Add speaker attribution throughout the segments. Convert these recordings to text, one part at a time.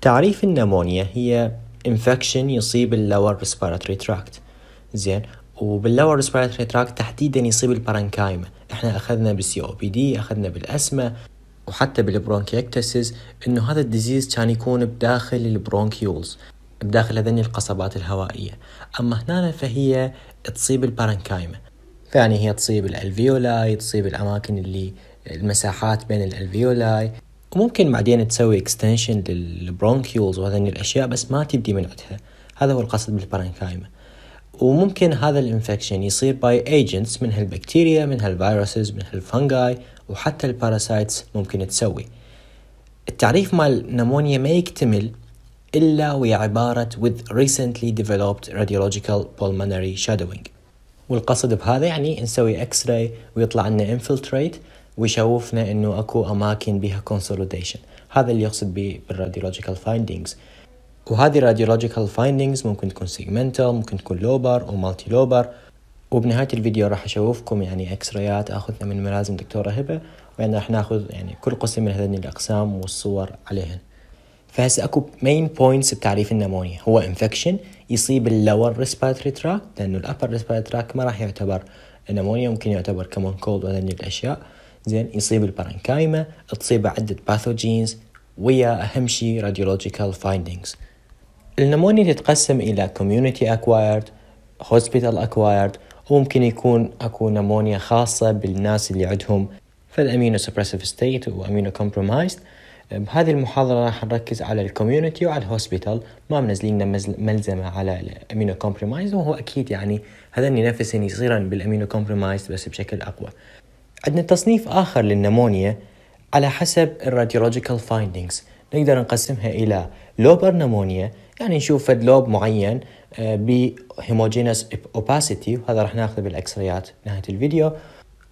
Speaker 1: تعريف ال pneumonia هي infection يصيب ال lower respiratory tract. زين. وبال lower respiratory tract تحديدا يصيب ال parenchyma إحنا أخذنا بال COPD أخذنا بال asthma وحتى بال bronchiectasis إنه هذا ال disease كان يكون بداخل ال bronchioles بداخل هذين القصبات الهوائية. أما هنا فهي تصيب ال parenchyma فيعني هي تصيب ال alveoli تصيب الأماكن اللي المساحات بين ال alveoli. وممكن بعدين تسوي extension لل bronchioles وهذين الأشياء بس ما تبدي من عندها. هذا هو القصد بال parenchyma وممكن هذا ال infection يصير by agents من هالبكتيريا من هال viruses من هال fungi وحتى ال parasites ممكن تسوي. التعريف مال ال pneumonia ما يكتمل إلا وهي عبارة with recently developed radiological pulmonary shadowing. والقصد بهذا يعني نسوي X-ray ويطلع لنا infiltrate. ويشوفنا إنه أكو أماكن بها consolidation. هذا اللي يقصد به بال radiological findings. وهذه ال radiological findings ممكن تكون segmental ممكن تكون lobar أو multilobar وبنهاية الفيديو راح أشوفكم يعني X-ray ات أخذنا من ملازم دكتورة هبة وين راح ناخذ يعني كل قسم من هذين الأقسام والصور عليهن. فهسه أكو main points بتعريف ال pneumonia. هو infection يصيب ال lower respiratory tract لأنه ال upper respiratory tract ما راح يعتبر pneumonia ممكن يعتبر common cold وهذه الأشياء. زين يصيب ال parenchyma تصيب عدة pathogens ويا أهم شيء radiological findings ال pneumonia تتقسم إلى community acquired hospital acquired وممكن يكون أكو pneumonia خاصة بالناس اللي عندهم فال immunosuppressive state و immunocompromised بهذه المحاضرة راح نركز على ال community وعلى ال hospital ما منزلين ملزمة على ال immunocompromised وهو أكيد يعني هذني نفسهن يصيرن بال immunocompromised بس بشكل أقوى. عندنا تصنيف آخر لل pneumonia على حسب ال radiological findings نقدر نقسمها إلى lobar pneumonia يعني نشوف فد lobe معين آه، ب homogeneous opacity وهذا راح ناخذه بال X-ray ات نهاية الفيديو.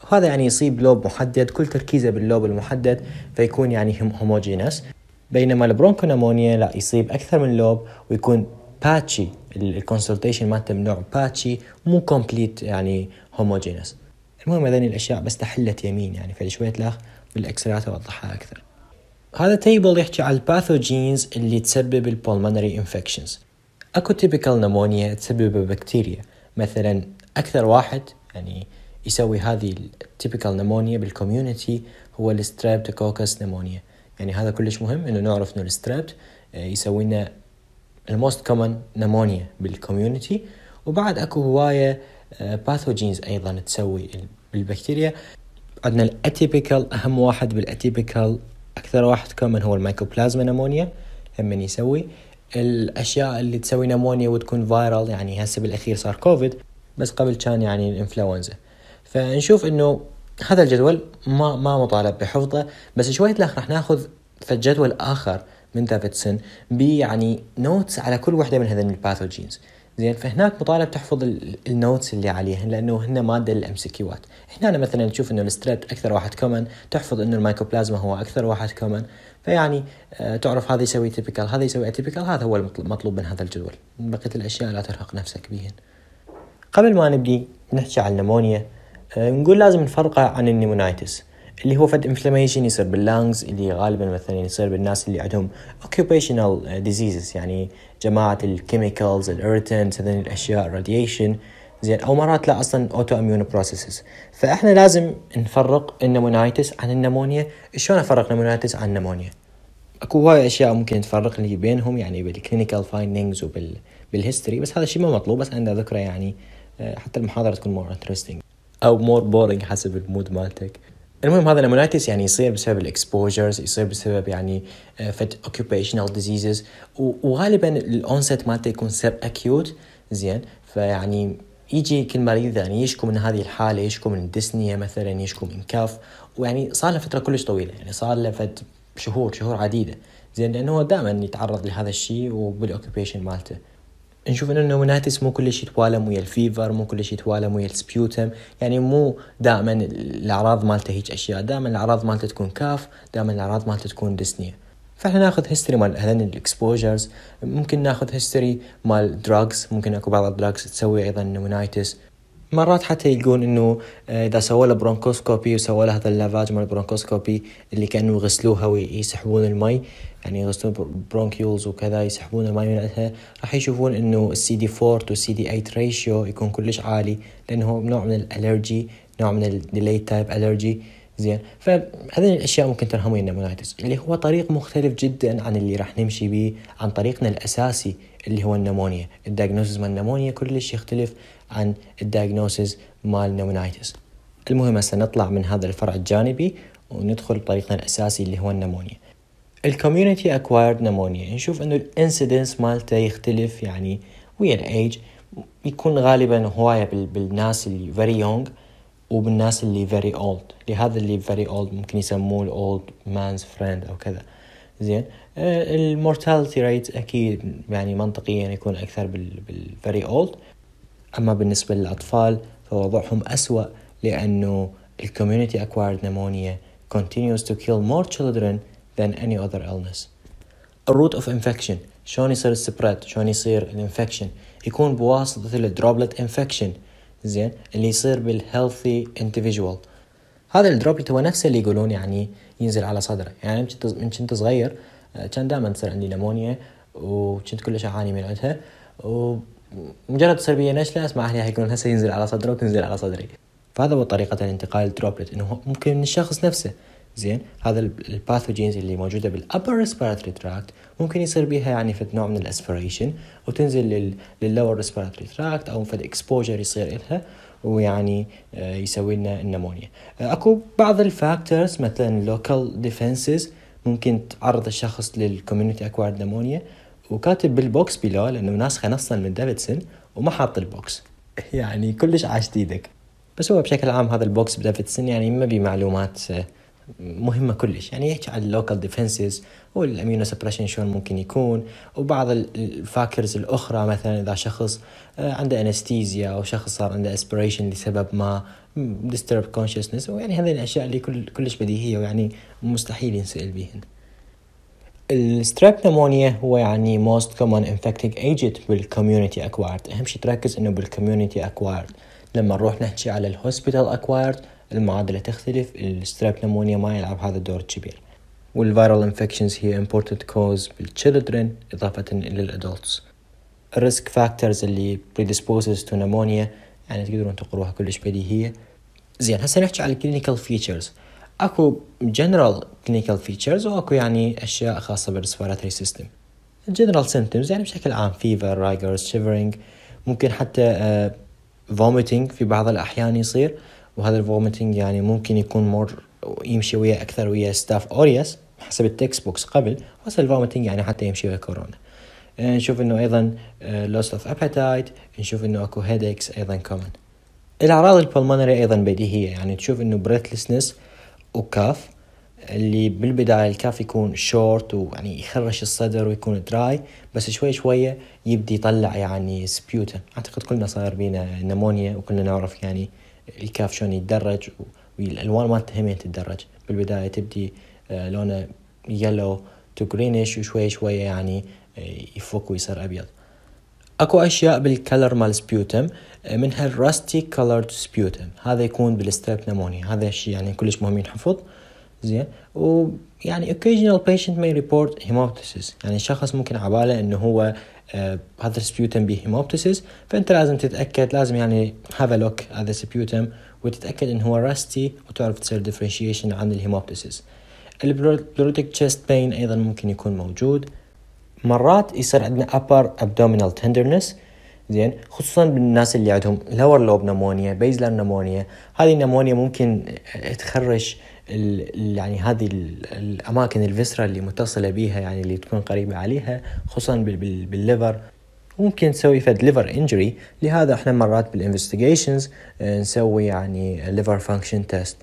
Speaker 1: وهذا يعني يصيب lobe محدد كل تركيزه بال lobe المحدد فيكون يعني homogeneous بينما ال bronchopneumonia لا يصيب أكثر من lobe ويكون patchy ال consolidation مالته من نوع patchy مو complete يعني homogeneous المهم هذين الأشياء بس تحلت يمين يعني فشوية لاخ بال X-ray ات أوضحها أكثر. هذا table يحكي على ال pathogens اللي تسبب ال pulmonary infections أكو typical pneumonia تسبب بكتيريا مثلا أكثر واحد يعني يسوي هذه ال typical pneumonia بال community هو ال Streptococcus pneumoniae يعني هذا كلش مهم إنه نعرف إنه ال Strept يسوي لنا ال most common pneumonia بال community وبعد أكو هواية pathogens آه، أيضا تسوي بالبكتيريا عندنا ال atypical أهم واحد بال atypical أكثر واحد common هو ال Mycoplasma pneumoniae هم يسوي. الأشياء اللي تسوي pneumonia وتكون viral يعني هسه بالأخير صار كوفيد بس قبل كان يعني الإنفلونزا. فنشوف إنه هذا الجدول ما ما مطالب بحفظه بس شوية لاخ راح ناخذ فد جدول آخر من دافيدسون يعني notes على كل وحده من هذين ال pathogens زين فهناك مطالب تحفظ ال notes اللي عليهن لأنه هن مادة لل MCQ ات هنا مثلا نشوف إنه ال Strept أكثر واحد common تحفظ إنه المايكوبلازما هو أكثر واحد common فيعني آه تعرف هذا يسوي typical هذا يسوي atypical هذا هو المطلوب من هذا الجدول. بقية الأشياء لا ترهق نفسك بهن. قبل ما نبدي نحكي عن ال pneumonia آه، نقول لازم نفرقه عن ال pneumonitis اللي هو فد inflammation يصير بال lungs اللي غالبا مثلا يصير بالناس اللي عندهم occupational diseases يعني جماعة ال chemicals ال irritant هذين الأشياء ال radiation زين أو مرات لا أصلا autoimmune processes فإحنا لازم نفرق ال pneumonitis عن ال pneumonia. شلون أفرق pneumonitis عن ال pneumonia؟ أكو هواي أشياء ممكن تفرق لي بينهم يعني بال clinical findings وبال بس هذا الشيء ما مطلوب بس عندنا ذكره يعني آه، حتى المحاضرة تكون more interesting أو more boring حسب ال mood مالتك. المهم هذا ال pneumonitis يعني يصير بسبب ال exposures يصير بسبب يعني فد occupational diseases وغالبا ال onset مالته يكون subacute زين؟ فيعني يجي كل مريض يعني يشكو من هذه الحالة يشكو من ال dyspnea مثلا يشكو من cough. ويعني صار له فترة كلش طويلة يعني صار له فد شهور شهور عديدة. زين؟ لأنه هو دائما يتعرض لهذا الشيء وبال occupation مالته. نشوف إنه ال pneumonitis مو كل شيء يتوالم ويا ال fever مو كل شيء يتوالم ويا ال sputum. يعني مو دائما الأعراض مالته هيك أشياء دائما الأعراض مالته تكون cough دائما الأعراض مالته تكون dyspnea فإحنا ناخذ history مال هذين ال exposures ممكن ناخذ history مال drugs ممكن أكو بعض ال drugs تسوي أيضا pneumonitis مرات حتى يلقون إنه آه، إذا سووا له bronchoscopy وسووا له هذا ال lavage مال ال bronchoscopy اللي كأنه يغسلوها ويسحبون المي يعني يغسلون bronchioles وكذا يسحبون المي من راح يشوفون إنه السي دي 4 to CD 8 ratio يكون كلش عالي لأنه نوع من ال allergy نوع من ال delayed type allergy زين. فهذه الأشياء ممكن ترهمون ال pneumonitis اللي هو طريق مختلف جدا عن اللي راح نمشي به عن طريقنا الأساسي اللي هو ال pneumonia. ال diagnosis مال ال pneumonia كلش يختلف عن ال diagnosis مال ال pneumonitis المهم هسه نطلع من هذا الفرع الجانبي وندخل طريقنا الأساسي اللي هو ال pneumonia. ال community acquired pneumonia نشوف إنه ال incidence مالته يختلف يعني ويا الايج يكون غالبا هواية بالناس اللي very young وبالناس اللي very old. لهذا اللي very old ممكن يسموه ال old man's friend أو كذا. زين؟ آه، ال mortality rate أكيد يعني منطقيا يكون أكثر بال very old. أما بالنسبة للأطفال فوضعهم أسوأ لأنه ال community acquired pneumonia continues to kill more children than any other illness. ال route of infection شلون يصير ال spread؟ شلون يصير ال infection؟ يكون بواسطه ال droplet infection. زين؟ اللي يصير بال healthy individual هذا ال droplet هو نفسه اللي يقولون يعني ينزل على صدره. يعني من كنت صغير آه، كان دائما تصير عندي pneumonia وكنت كلش أعاني من عندها. ومجرد تصير بي نشله أسمع أهلي يقولون هسه ينزل على صدره وتنزل على صدري. فهذا هو طريقة الانتقال ال droplet إنه ممكن من الشخص نفسه زين؟ هذا ال pathogens اللي موجودة بال upper respiratory tract ممكن يصير بها يعني فد نوع من ال aspiration وتنزل لل lower respiratory tract أو فد exposure يصير لها ويعني آه، يسوي لنا ال pneumonia آه، أكو بعض ال factors مثلا local defenses ممكن تعرض الشخص لل community acquired pneumonia وكاتب بال box below لأنه ناسخة نصا من ديفيدسون وما حاط ال box يعني كلش عاش إيدك بس هو بشكل عام هذا ال box ب Davidson يعني ما بي معلومات آه، مهمة كلش. يعني يحكي عن ال local defenses وال immunosuppression شلون ممكن يكون وبعض ال factors الأخرى مثلا إذا شخص آه، عنده anesthesia أو شخص صار عنده aspiration لسبب ما disturbed consciousness ويعني هذه الأشياء اللي كل كلش بديهية ويعني مستحيل ينسأل بهن ال Strep pneumoniae هو يعني most common infecting agent بال community acquired أهم شيء تركز إنه بال community acquired لما نروح نحكي على ال hospital acquired المعادلة تختلف ال Strep pneumoniae ما يلعب هذا الدور الكبير وال viral infections هي important cause بال children إضافة إلى ال adults ال risk factors اللي predisposes to pneumonia يعني تقدرون تقروها كلش بديهية. زين هسه نحكي على ال clinical features أكو general clinical features وأكو يعني أشياء خاصة بال respiratory system ال general symptoms يعني بشكل عام fever rigors shivering ممكن حتى vomiting uh, في بعض الأحيان يصير. وهذا ال vomiting يعني ممكن يكون more يمشي ويا أكثر ويا Staph aureus حسب ال textbooks قبل بس ال vomiting يعني حتى يمشي ويا كورونا. آه، نشوف إنه أيضا loss of appetite نشوف إنه أكو headaches أيضا common الأعراض ال pulmonary أيضا بديهيه يعني تشوف إنه breathlessness و cough اللي بالبداية ال cough يكون شورت ويعني يخرش الصدر ويكون dry بس شوي شوية يبدي يطلع يعني sputum أعتقد كلنا صاير بينا pneumonia وكلنا نعرف يعني ال cough شلون يتدرج والألوان مالته هم تتدرج بالبداية تبدي آه، لونه yellow to greenish وشوي شوية يعني آه، يفك ويصير أبيض. أكو أشياء بال color مال sputum آه، منها ال rusty colored sputum هذا يكون بال strep pneumonia هذا الشيء يعني كلش مهم ينحفظ. زين. ويعني occasional patient may report hemoptysis يعني الشخص ممكن عباله إنه هو هذا ال sputum به hemoptysis فأنت لازم تتأكد لازم يعني هذا look هذا ال sputum وتتأكد انه هو rusty وتعرف تصير differentiation عن ال hemoptysis ال pleuritic chest pain أيضا ممكن يكون موجود. مرات يصير عندنا upper abdominal tenderness. زين خصوصا بالناس اللي عندهم lower lobe pneumonia basilar pneumonia. هذه ال pneumonia ممكن تخرج يعني هذه الأماكن ال viscera اللي متصلة بيها يعني اللي تكون قريبة عليها خصوصا بال liver. ممكن نسوي فد liver injury لهذا إحنا مرات بال investigations آه، نسوي يعني liver function test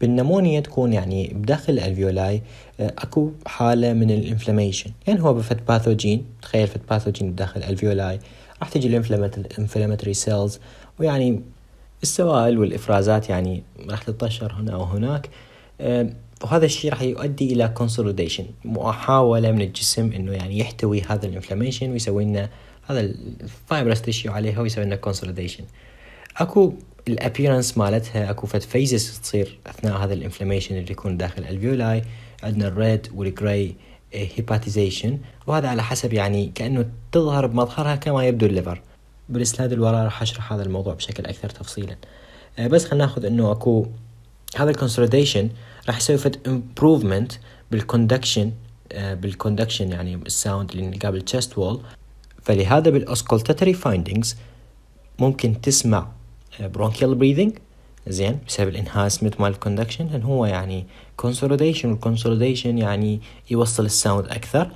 Speaker 1: بال pneumonia تكون يعني بداخل ال alveoli آه، أكو حالة من ال inflammation يعني هو بفد pathogen تخيل فد pathogen بداخل ال alveoli. راح تجي ال inflammatory cells ويعني السوائل والإفرازات يعني راح تتطشر هنا وهناك وهذا الشيء راح يؤدي إلى consolidation محاولة من الجسم إنه يعني يحتوي هذا ال inflammation ويسوي لنا هذا ال fibrous tissue عليها ويسوي لنا consolidation أكو ال appearance مالتها أكو فد phases تصير أثناء هذا ال inflammation اللي يكون داخل alveoli عندنا ال red وال gray hepatization وهذا على حسب يعني كأنه تظهر بمظهرها كما يبدو ال liver. بال slide اللي وراء راح أشرح هذا الموضوع بشكل أكثر تفصيلا. آه، بس خلينا ناخذ إنه أكو هذا ال consolidation راح يسوي فد improvement بال conduction بال conduction يعني ال sound اللي نلقاه بال chest wall فلهذا بال auscultatory findings ممكن تسمع bronchial breathing زين بسبب ال enhancement مال ال conduction لأن هو يعني consolidation وال consolidation يعني يوصل ال sound أكثر.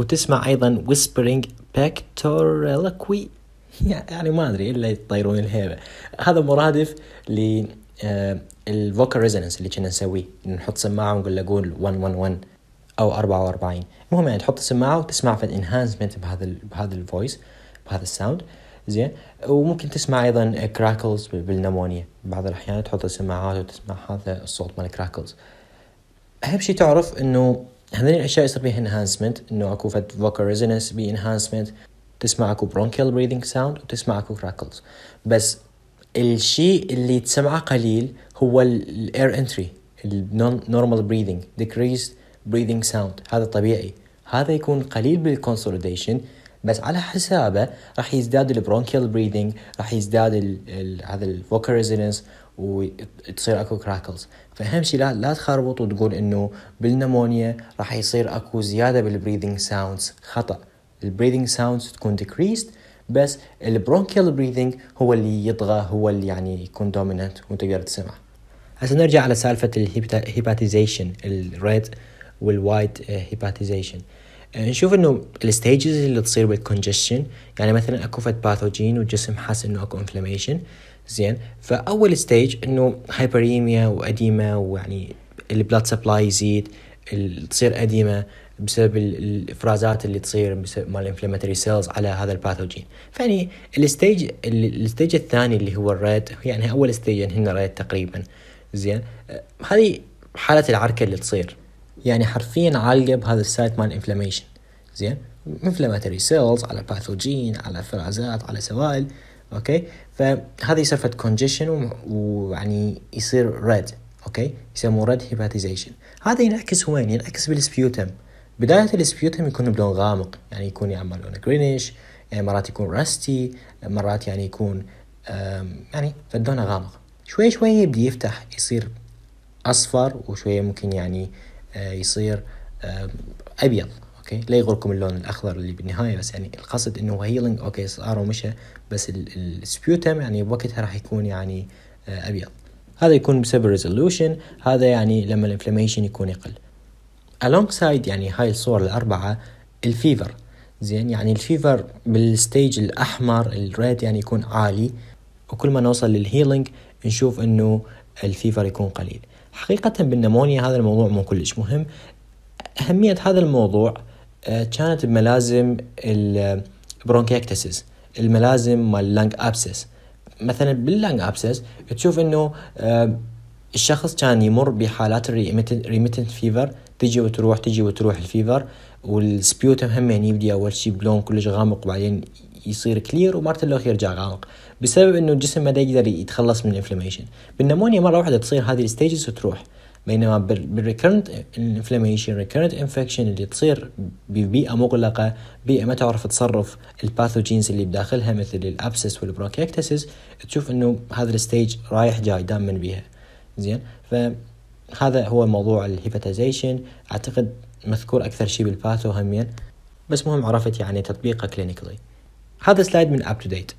Speaker 1: وتسمع أيضا whispering pectoriloquy يعني ما أدري إلا يطيرون الهيبة. هذا مرادف ل ال vocal resonance اللي كنا نسويه نحط سماعة ونقول له قول 111 أو 44 المهم يعني تحط السماعه وتسمع في ال enhancement بهذا بهذا ال voice بهذا ال sound زين؟ وممكن تسمع أيضا crackles بال pneumonia. بعض الأحيان تحط السماعات وتسمع هذا الصوت مال crackles أهم شيء تعرف إنه هذين الأشياء يصير فيها enhancement إنه أكو فد vocal resonance بي enhancement تسمع أكو bronchial breathing sound وتسمع أكو crackles بس الشيء اللي تسمعه قليل هو ال air entry ال normal breathing decreased breathing sound. هذا طبيعي. هذا يكون قليل بال consolidation بس على حسابه راح يزداد ال bronchial breathing راح يزداد هذا ال vocal resonance وتصير اكو crackles فأهم شيء لا لا تخربط وتقول إنه بال pneumonia راح يصير اكو زيادة بال breathing sounds خطأ. ال breathing sounds تكون decreased بس ال bronchial breathing هو اللي يطغى هو اللي يعني يكون dominant وتقدر تسمع. هسه نرجع على سالفة ال hepatization ال red وال white hepatization نشوف إنه ال stages اللي تصير بال congestion يعني مثلا أكو فد pathogen والجسم حاس إنه أكو inflammation زين. فأول stage إنه hyperemia و edema ويعني ال blood supply يزيد تصير edema بسبب الإفرازات اللي تصير مال ال inflammatory cells على هذا ال pathogen فيعني ال stage ال stage الثاني اللي هو ال red يعني أول stage يعني هنا red تقريبا. زين. هذه حالة العركة اللي تصير. يعني حرفيا عركة بهذا ال site مال ال inflammation زين. inflammatory cells على pathogen على إفرازات على سوائل. okay؟ فهذا يصير فد congestion ويعني يصير red okay؟ يسموه red hepatization هذا ينعكس وين؟ ينعكس بال sputum بداية ال sputum يكون بلون غامق. يعني يكون يا إما لون greenish يعني مرات يكون rusty مرات يعني يكون يعني فد لونه غامق شوي شوي يبدي يفتح يصير أصفر وشوية ممكن يعني يصير أبيض okay؟ لا يغركم اللون الأخضر اللي بالنهاية بس يعني القصد إنه healing okay صار ومشى بس ال sputum يعني بوقتها راح يكون يعني أبيض. هذا يكون بسبب ال resolution هذا يعني لما ال inflammation يكون يقل. Alongside يعني هاي الصور الأربعة ال fever. زين يعني ال fever بال stage الأحمر ال red يعني يكون عالي وكل ما نوصل لل healing نشوف إنه ال fever يكون قليل. حقيقة بال pneumonia هذا الموضوع مو كلش مهم. أهمية هذا الموضوع كانت بملازم ال bronchiectasis الملازم مال ال lung abscess مثلا بال lung abscess تشوف إنه الشخص كان يمر بحالات ال remittent fever تجي وتروح تجي وتروح ال fever وال sputum هم يعني يبدي أول شيء بلون كلش غامق وبعدين يصير clear ومرة الاخ يرجع غامق بسبب إنه الجسم ما يقدر يتخلص من ال inflammation بال pneumonia مرة واحدة تصير هذه ال stages وتروح بينما بال recurrent inflammation recurrent infection اللي تصير ببيئه مغلقة بيئة ما تعرف تصرف ال pathogens اللي بداخلها مثل ال abscess وال bronchiectasis تشوف إنه هذا ال stage رايح جاي دائما بيها. زين؟ فهذا هو موضوع ال hepatization أعتقد مذكور أكثر شيء بال patho همين. بس مهم عرفت يعني تطبيقه clinically هذا slide من UpToDate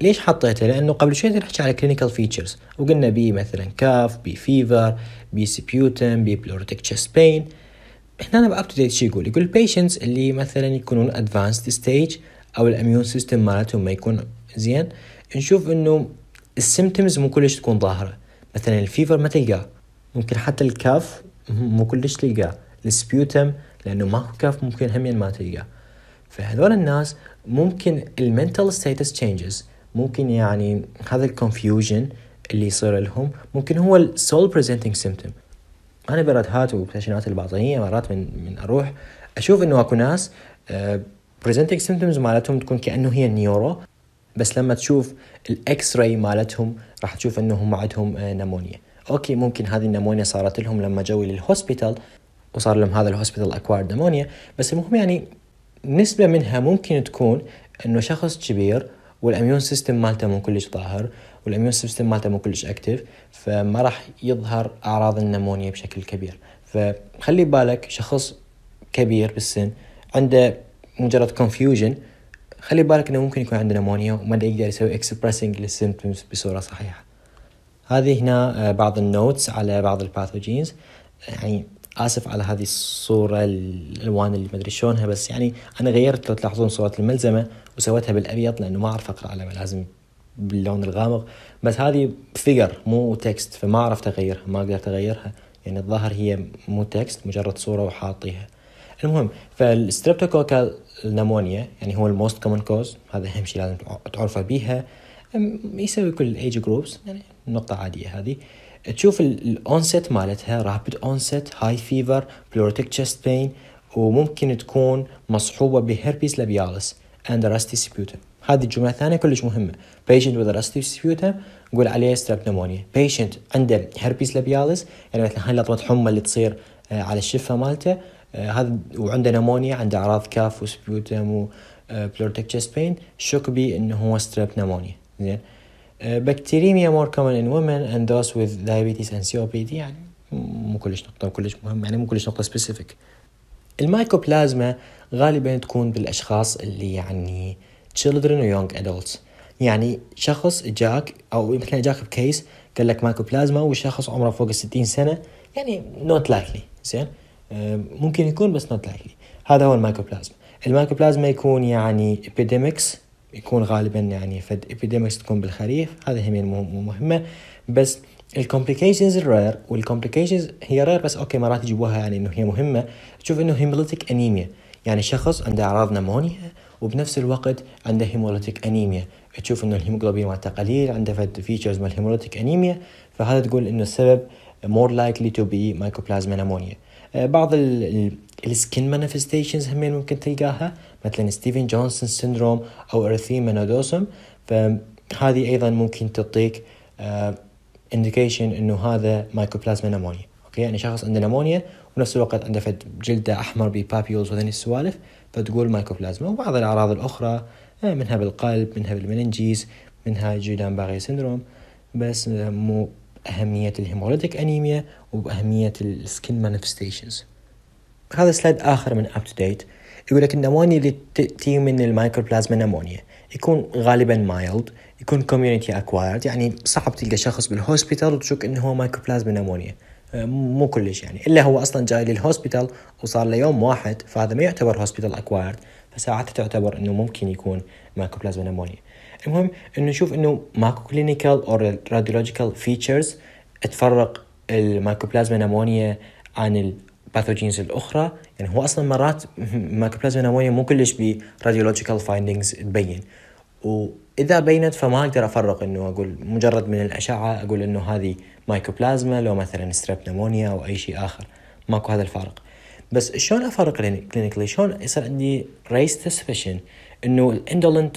Speaker 1: ليش حطيته؟ لأنه قبل شوي نحكي على clinical features وقلنا بي مثلا cough بي fever بي sputum بي pleuritic chest pain هنا ب UpToDate شو يقول؟ يقول ال patients اللي مثلا يكونون advanced stage أو ال immune system مالتهم ما يكون زين نشوف إنه ال symptoms مو كلش تكون ظاهرة. مثلا ال fever ما تلقاه. ممكن حتى ال cough مو كلش تلقاه. ال sputum لأنه ما هو cough ممكن هم ما تلقاه. فهذول الناس ممكن ال mental status changes ممكن يعني هذا ال confusion اللي يصير لهم. ممكن هو ال sole presenting symptom أنا بردهات وب sessionات الباطنية مرات من من أروح أشوف إنه أكو ناس presenting symptoms مالتهم تكون كأنه هي neuro بس لما تشوف ال X-ray مالتهم راح تشوف انهم عندهم pneumonia أوكي ممكن هذه ال pneumonia صارت لهم لما جو لل hospital وصار لهم هذا ال hospital acquired pneumonia بس المهم يعني نسبة منها ممكن تكون إنه شخص كبير وال immune system مالته مو كلش ظاهر وال immune system مالته مو كلش active فما راح يظهر أعراض ال pneumonia بشكل كبير. فخلي بالك شخص كبير بالسن عنده مجرد confusion خلي بالك إنه ممكن يكون عنده pneumonia وما يقدر يسوي expressing لل symptoms بصورة صحيحة. هذه هنا آه، بعض ال notes على بعض ال pathogens يعني آسف على هذه الصورة الألوان اللي ما أدري شلونها بس يعني أنا غيرت لو تلاحظون صورة الملزمة وسويتها بالأبيض لأنه ما أعرف أقرأ على لازم باللون الغامق بس هذه figure مو text فما عرفت أغيرها ما قدرت أغيرها. يعني الظاهر هي مو text مجرد صورة وحاطيها. المهم فال streptococcal pneumonia يعني هو ال most common cause هذا أهم شيء لازم تعرفه بيها. يسوي كل ال age groups يعني نقطة عادية هذه. تشوف ال onset مالتها rapid onset high fever pleuritic chest pain وممكن تكون مصحوبة ب herpes labialis and rusty sputum هذه الجملة الثانية كلش مهمة. patient with rusty sputum نقول عليه strep pneumonia patient عنده herpes labialis يعني مثلا هاي لطمة حمى اللي تصير آه، على الشفة مالته آه، هذا وعنده pneumonia عنده أعراض cough و sputum و pleuritic chest pain شك بي إنه هو strep pneumonia زين؟ bacteremia more common in women and those with diabetes بي دي يعني مو كلش نقطة كلش مهم يعني مو كلش نقطة specific ال mycoplasma غالبا تكون بالأشخاص اللي يعني children و young adults. يعني شخص جاك أو يمكن جاك ب case قال لك مايكوبلازما والشخص عمره فوق الستين سنة يعني not likely زين؟ آه، ممكن يكون بس not likely هذا هو ال mycoplasma ال mycoplasma يكون يعني epidemics يكون غالبا يعني فد epidemics تكون بالخريف. هذا هم مهمة. بس ال complications ال rare وال complications هي rare بس okay مرات يجيبوها يعني إنه هي مهمة. تشوف إنه hemolytic anemia يعني شخص عنده أعراض pneumonia وبنفس الوقت عنده hemolytic anemia تشوف إنه الهيموغلوبين مالته قليل عنده فد features مال hemolytic anemia فهذا تقول إنه السبب likely to be mycoplasma pneumonia. آه، بعض ال skin manifestations همين ممكن تلقاها مثلا Stevens-Johnson syndrome أو erythema nodosum. فهذه أيضا ممكن تعطيك indication آه، إنه هذا mycoplasma pneumonia okay؟ يعني شخص عنده pneumonia ونفس الوقت عنده فد جلدة أحمر ب papules وذني السوالف فتقول مايكوبلازما وبعض الأعراض الأخرى آه، منها بالقلب منها بال meninges منها Guillain-Barré syndrome بس مو أهمية ال hemolytic anemia وبأهمية ال skin manifestations. هذا slide آخر من UpToDate يقول لك ال pneumonia اللي تأتي من ال mycoplasma pneumonia يكون غالبا mild يكون community acquired يعني صعب تلقى شخص بال hospital وتشك إنه هو mycoplasma pneumonia آه، مو كلش يعني. إلا هو أصلا جاي لل hospital وصار له يوم واحد فهذا ما يعتبر hospital acquired فساعتها تعتبر إنه ممكن يكون mycoplasma pneumonia المهم إنه نشوف إنه ماكو clinical أو radiological features تفرق ال mycoplasma pneumonia عن ال pathogens الأخرى. يعني هو أصلا مرات mycoplasma pneumonia مو كلش ب radiological findings تبين. وإذا بينت فما أقدر أفرق إنه أقول مجرد من الأشعة أقول إنه هذه مايكوبلازما لو مثلا strep pneumonia أو أي شيء آخر. ماكو هذا الفارق بس شلون أفرق clinically شلون يصير عندي raised suspicion إنه ال indolent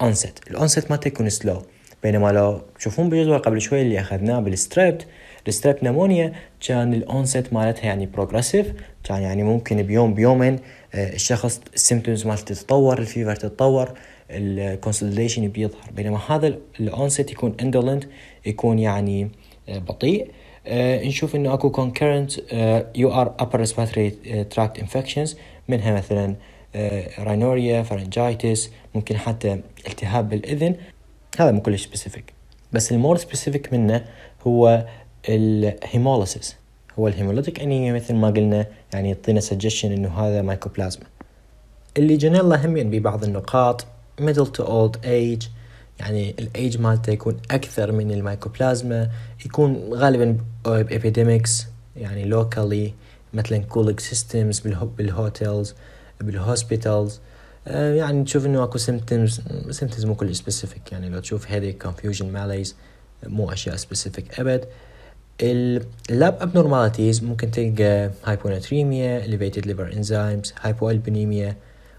Speaker 1: onset ال onset مالته يكون slow بينما لو تشوفون بالجدول قبل شوي اللي أخذناه بال strept ال strep pneumonia كان ال onset مالتها يعني progressive كان يعني ممكن بيوم بيومين الشخص ال symptoms مالته تتطور ال fever تتطور ال consolidation بيظهر بينما هذا ال onset يكون indolent يكون يعني بطيء نشوف انه اكو concurrent UR upper respiratory tract infections منها مثلا rhinorrhea pharyngitis ممكن حتى التهاب بالاذن. هذا مو كلش specific بس ال more specific منه هو ال hemolysis. هو ال hemolytic anemia مثل ما قلنا يعني يعطينا سجشن إنه هذا mycoplasma ال legionella هم يعني ببعض النقاط middle to old age يعني الايج مالته يكون أكثر من المايكوبلازما يكون غالبا epidemics يعني locally مثلا cooling systems بال hotels بال hospitals يعني تشوف إنه أكو symptoms symptoms مو كلش specific يعني لو تشوف headache confusion malaise مو أشياء specific أبد. ال lab abnormalities ممكن تلقى hyponatremia elevated liver enzymes hypoalbuminemia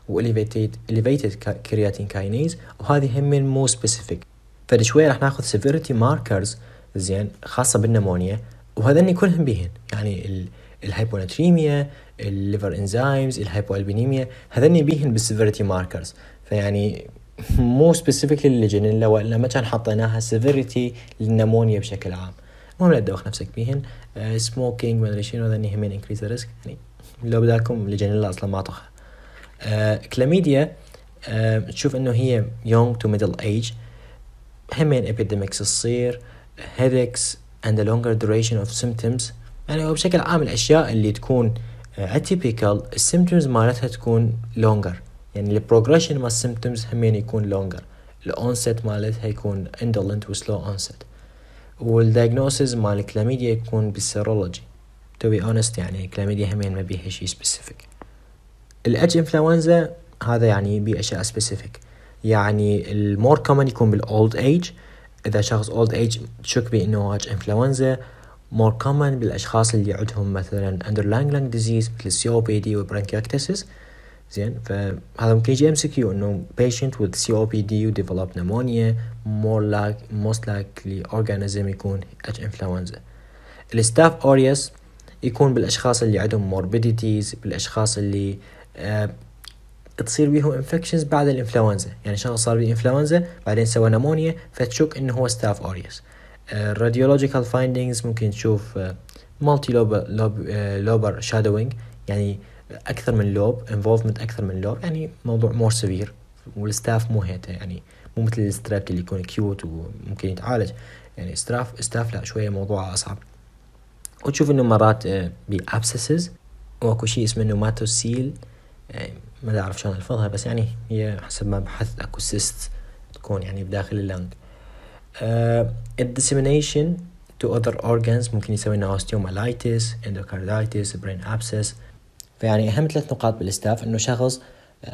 Speaker 1: و elevated elevated creatine kinase وهذه هم مو specific فشوي راح ناخذ severity markers زين خاصة بال pneumonia. وهذني كلهم بيهن. يعني ال hyponatremia ال liver enzymes ال hypoalbuminemia هذني بيهن بال severity markers فيعني مو specific لل legionella وإلا ما كان حطيناها severity لل pneumonia بشكل عام. المهم لا تدوخ نفسك بيهن smoking ما أدري شنو هذني همين increase risk يعني لو بدالكم الجنيلا أصلا ما اعطوها آه كلاميديا آه تشوف إنه هي young to middle age همين epidemics تصير headaches and a longer duration of symptoms. يعني بشكل عام الأشياء اللي تكون atypical ال symptoms مالتها تكون longer. يعني ال progression مال ال symptoms همين يكون longer. ال onset مالتها يكون indolent و slow onset. وال diagnosis مال الكلاميديا يكون بال serology. To be honest يعني الكلاميديا همين ما بيها شي specific ال H influenza هذا يعني باشياء specific يعني ال more common يكون بال old age إذا شخص old age تشك بانه H influenza more common بالأشخاص اللي عندهم مثلا underlying lung disease مثل ال COPD وال bronchiectasis زين؟ فهذا ممكن يجي MCQ إنه patient with COPD و develop pneumonia more like most likely organism يكون H influenza. ال staph aureus يكون بالأشخاص اللي عندهم morbidities بالأشخاص اللي آه تصير بيهم infections بعد الإنفلونزا. يعني شخص صار به إنفلونزا بعدين سوى pneumonia فتشك إنه هو staph aureus ال radiological findings ممكن تشوف multi lobe lobar shadowing يعني أكثر من lobe involvement أكثر من lobe يعني موضوع more severe وال staph مو هيته يعني مو مثل ال strep اللي يكون acute وممكن يتعالج. يعني staph staph لا شوية موضوعه أصعب. وتشوف إنه مرات ب abscesses وأكو شيء اسمه pneumatocele يعني ما أعرف شلون ألفظها بس يعني هي حسب ما بحثت أكو cyst تكون يعني بداخل ال lung ال dissemination to other organs. ممكن يسوي لنا osteomyelitis endocarditis brain abscess. فيعني أهم ثلاث نقاط بال staph إنه شخص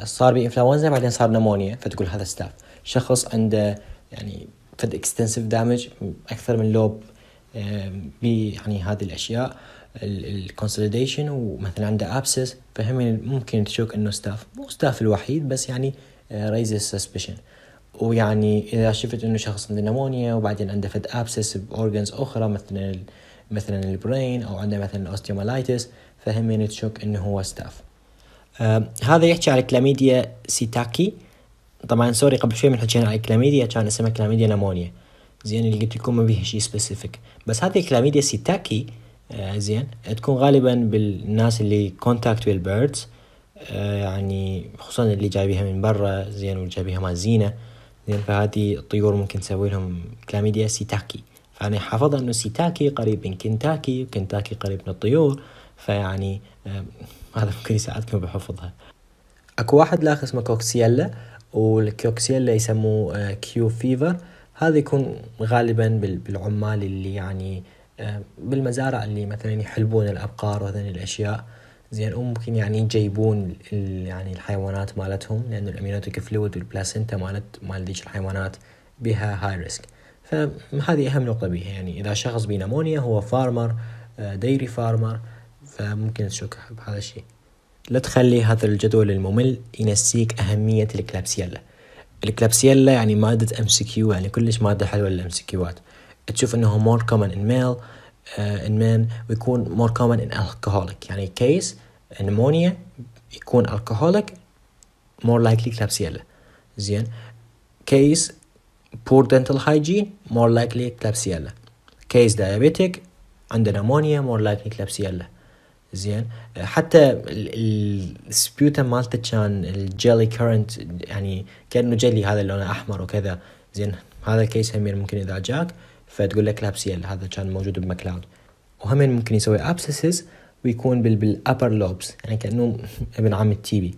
Speaker 1: صار بإنفلونزا بعدين صار pneumonia فتقول هذا staph. شخص عنده يعني فد extensive damage أكثر من lobe يعني هذه الأشياء ال consolidation ومثلا عنده abscess فهم ممكن تشك إنه staph مو staph الوحيد بس يعني raise suspicion ويعني إذا شفت إنه شخص عنده pneumonia وبعدين عنده فد abscess ب organs أخرى مثلا مثلا ال brain أو عنده مثلا ال osteomyelitis فهم تشك إنه هو staph. آه هذا يحكي على chlamydia psittaci. طبعا sorry قبل شوي من حكينا على كلاميديا كان اسمها chlamydia pneumonia زين اللي قلت لكم ما بيها شيء specific بس هذه chlamydia psittaci آه زين تكون غالبا بالناس اللي contact with birds يعني خصوصا اللي جايبيها من برا زين وجايبيها مال زينة. زين فهذه الطيور ممكن تسوي لهم chlamydia psittaci. فأنا حافظها إنه psittaci قريب من كنتاكي وكنتاكي قريب من الطيور. فيعني آه هذا ممكن يساعدكم بحفظها. أكو واحد لاخ اسمه coxiella وال coxiella يسموه آه Q fever. هذا يكون غالبا بالعمال اللي يعني آه بالمزارع اللي مثلا يحلبون الأبقار وهذين الأشياء. زين وممكن يعني يجيبون يعني الحيوانات مالتهم لأنه ال amniotic fluid وال placenta مالت مال ذيك الحيوانات بها high risk فهذه أهم نقطة بيها. يعني إذا شخص ب pneumonia هو farmer dairy farmer فممكن تشك بهذا الشيء. لا تخلي هذا الجدول الممل ينسيك أهمية ال klebsiella ال klebsiella يعني مادة MCQ يعني كلش مادة حلوة لل MCQ ات تشوف إنه more common in male in man ويكون more common in alcoholic يعني case pneumonia يكون alcoholic more likely klebsiella زين. case poor dental hygiene more likely klebsiella case diabetic عنده pneumonia more likely klebsiella زين. حتى ال sputum مالته كان ال jelly currant يعني كأنه جلي هذا لونه أحمر وكذا. زين هذا ال case همين ممكن إذا جاك فتقول klebsiella هذا كان موجود بمكلاود. وهمين ممكن يسوي abscess ويكون بال upper lobes يعني كأنه ابن عم ال TB.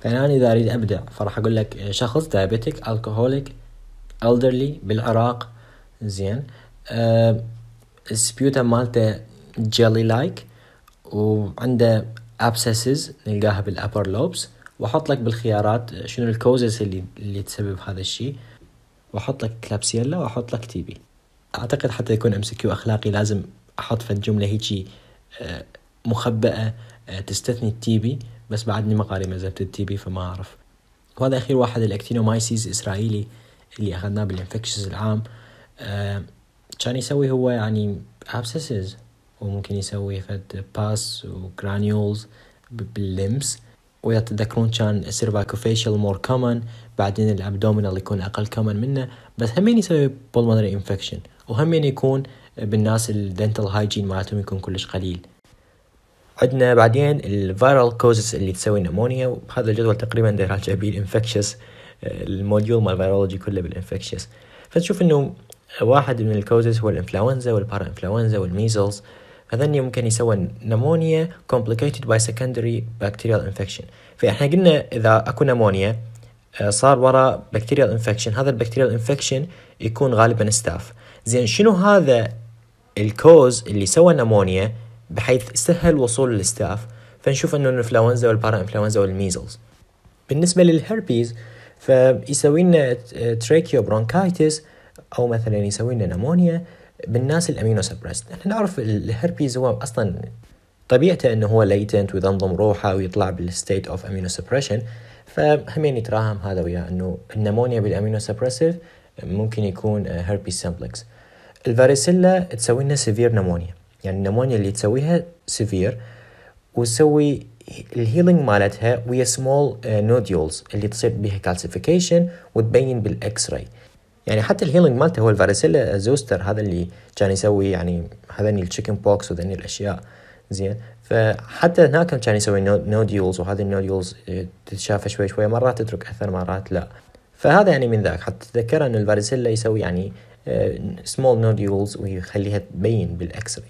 Speaker 1: فأنا إذا أريد أبدع فراح أقول لك شخص diabetic alcoholic elderly بالعراق. زين. أه ال sputum مالته jelly like وعنده abscess نلقاها بال upper lobes وأحط لك بالخيارات شنو ال causes اللي اللي تسبب هذا الشيء. وأحط لك klebsiella وأحط لك TB أعتقد حتى يكون MCQ أخلاقي لازم أحط في الجملة هيجي مخبأة تستثني ال TB بس بعدني ما قاري مذهب ال TB فما أعرف. وهذا أخير واحد ال actinomyces israelii اللي أخذناه بال infections العام. آه كان يسوي هو يعني abscess وممكن يسوي فد pus و granules باللمس. واذا تتذكرون كان ال cervicofacial more common بعدين ال abdominal يكون أقل common منه. بس همين يسوي pulmonary infection وهمين يكون بالناس ال dental hygiene مالتهم يكون كلش قليل. عندنا بعدين ال viral causes اللي تسوي pneumonia وهذا الجدول تقريبا داير راجع بيه ال infectious ال module مال ال virology كله بال infectious فتشوف إنه واحد من ال causes هو الإنفلونزا وال parainfluenza وال measles هذني ممكن يسوي pneumonia complicated by secondary bacterial infection. فإحنا قلنا إذا أكو pneumonia صار ورا bacterial infection هذا ال bacterial infection يكون غالبا staph زين شنو هذا ال cause اللي سوى pneumonia بحيث سهل وصول ال staph فنشوف إنه الإنفلونزا وال parainfluenza وال measles بالنسبة للهربيز فيسوي لنا tracheobronchitis أو مثلا يسوي لنا pneumonia بالناس ال immunosuppressed إحنا نعرف الهربيز هو أصلا طبيعته إنه هو latent وينظم روحه ويطلع بال state of immunosuppression فهمين يترهم هذا وياه إنه ال pneumonia بال immunosuppressive ممكن يكون herpes simplex ال varicella تسوي لنا severe pneumonia. يعني ال pneumonia اللي تسويها severe وتسوي ال healing مالتها ويا small nodules اللي تصير بها calcification وتبين بال X-ray يعني حتى ال healing مالته هو ال varicella zoster هذا اللي كان يسوي يعني هذني ال chicken pox وذني الأشياء. زين. فحتى هناك كان يسوي nodules وهذه ال nodules تتشافى شوي شوي مرات تترك أثر مرات لا. فهذا يعني من ذاك. حتى تذكر إن ال varicella يسوي يعني small nodules ويخليها تبين بال X-ray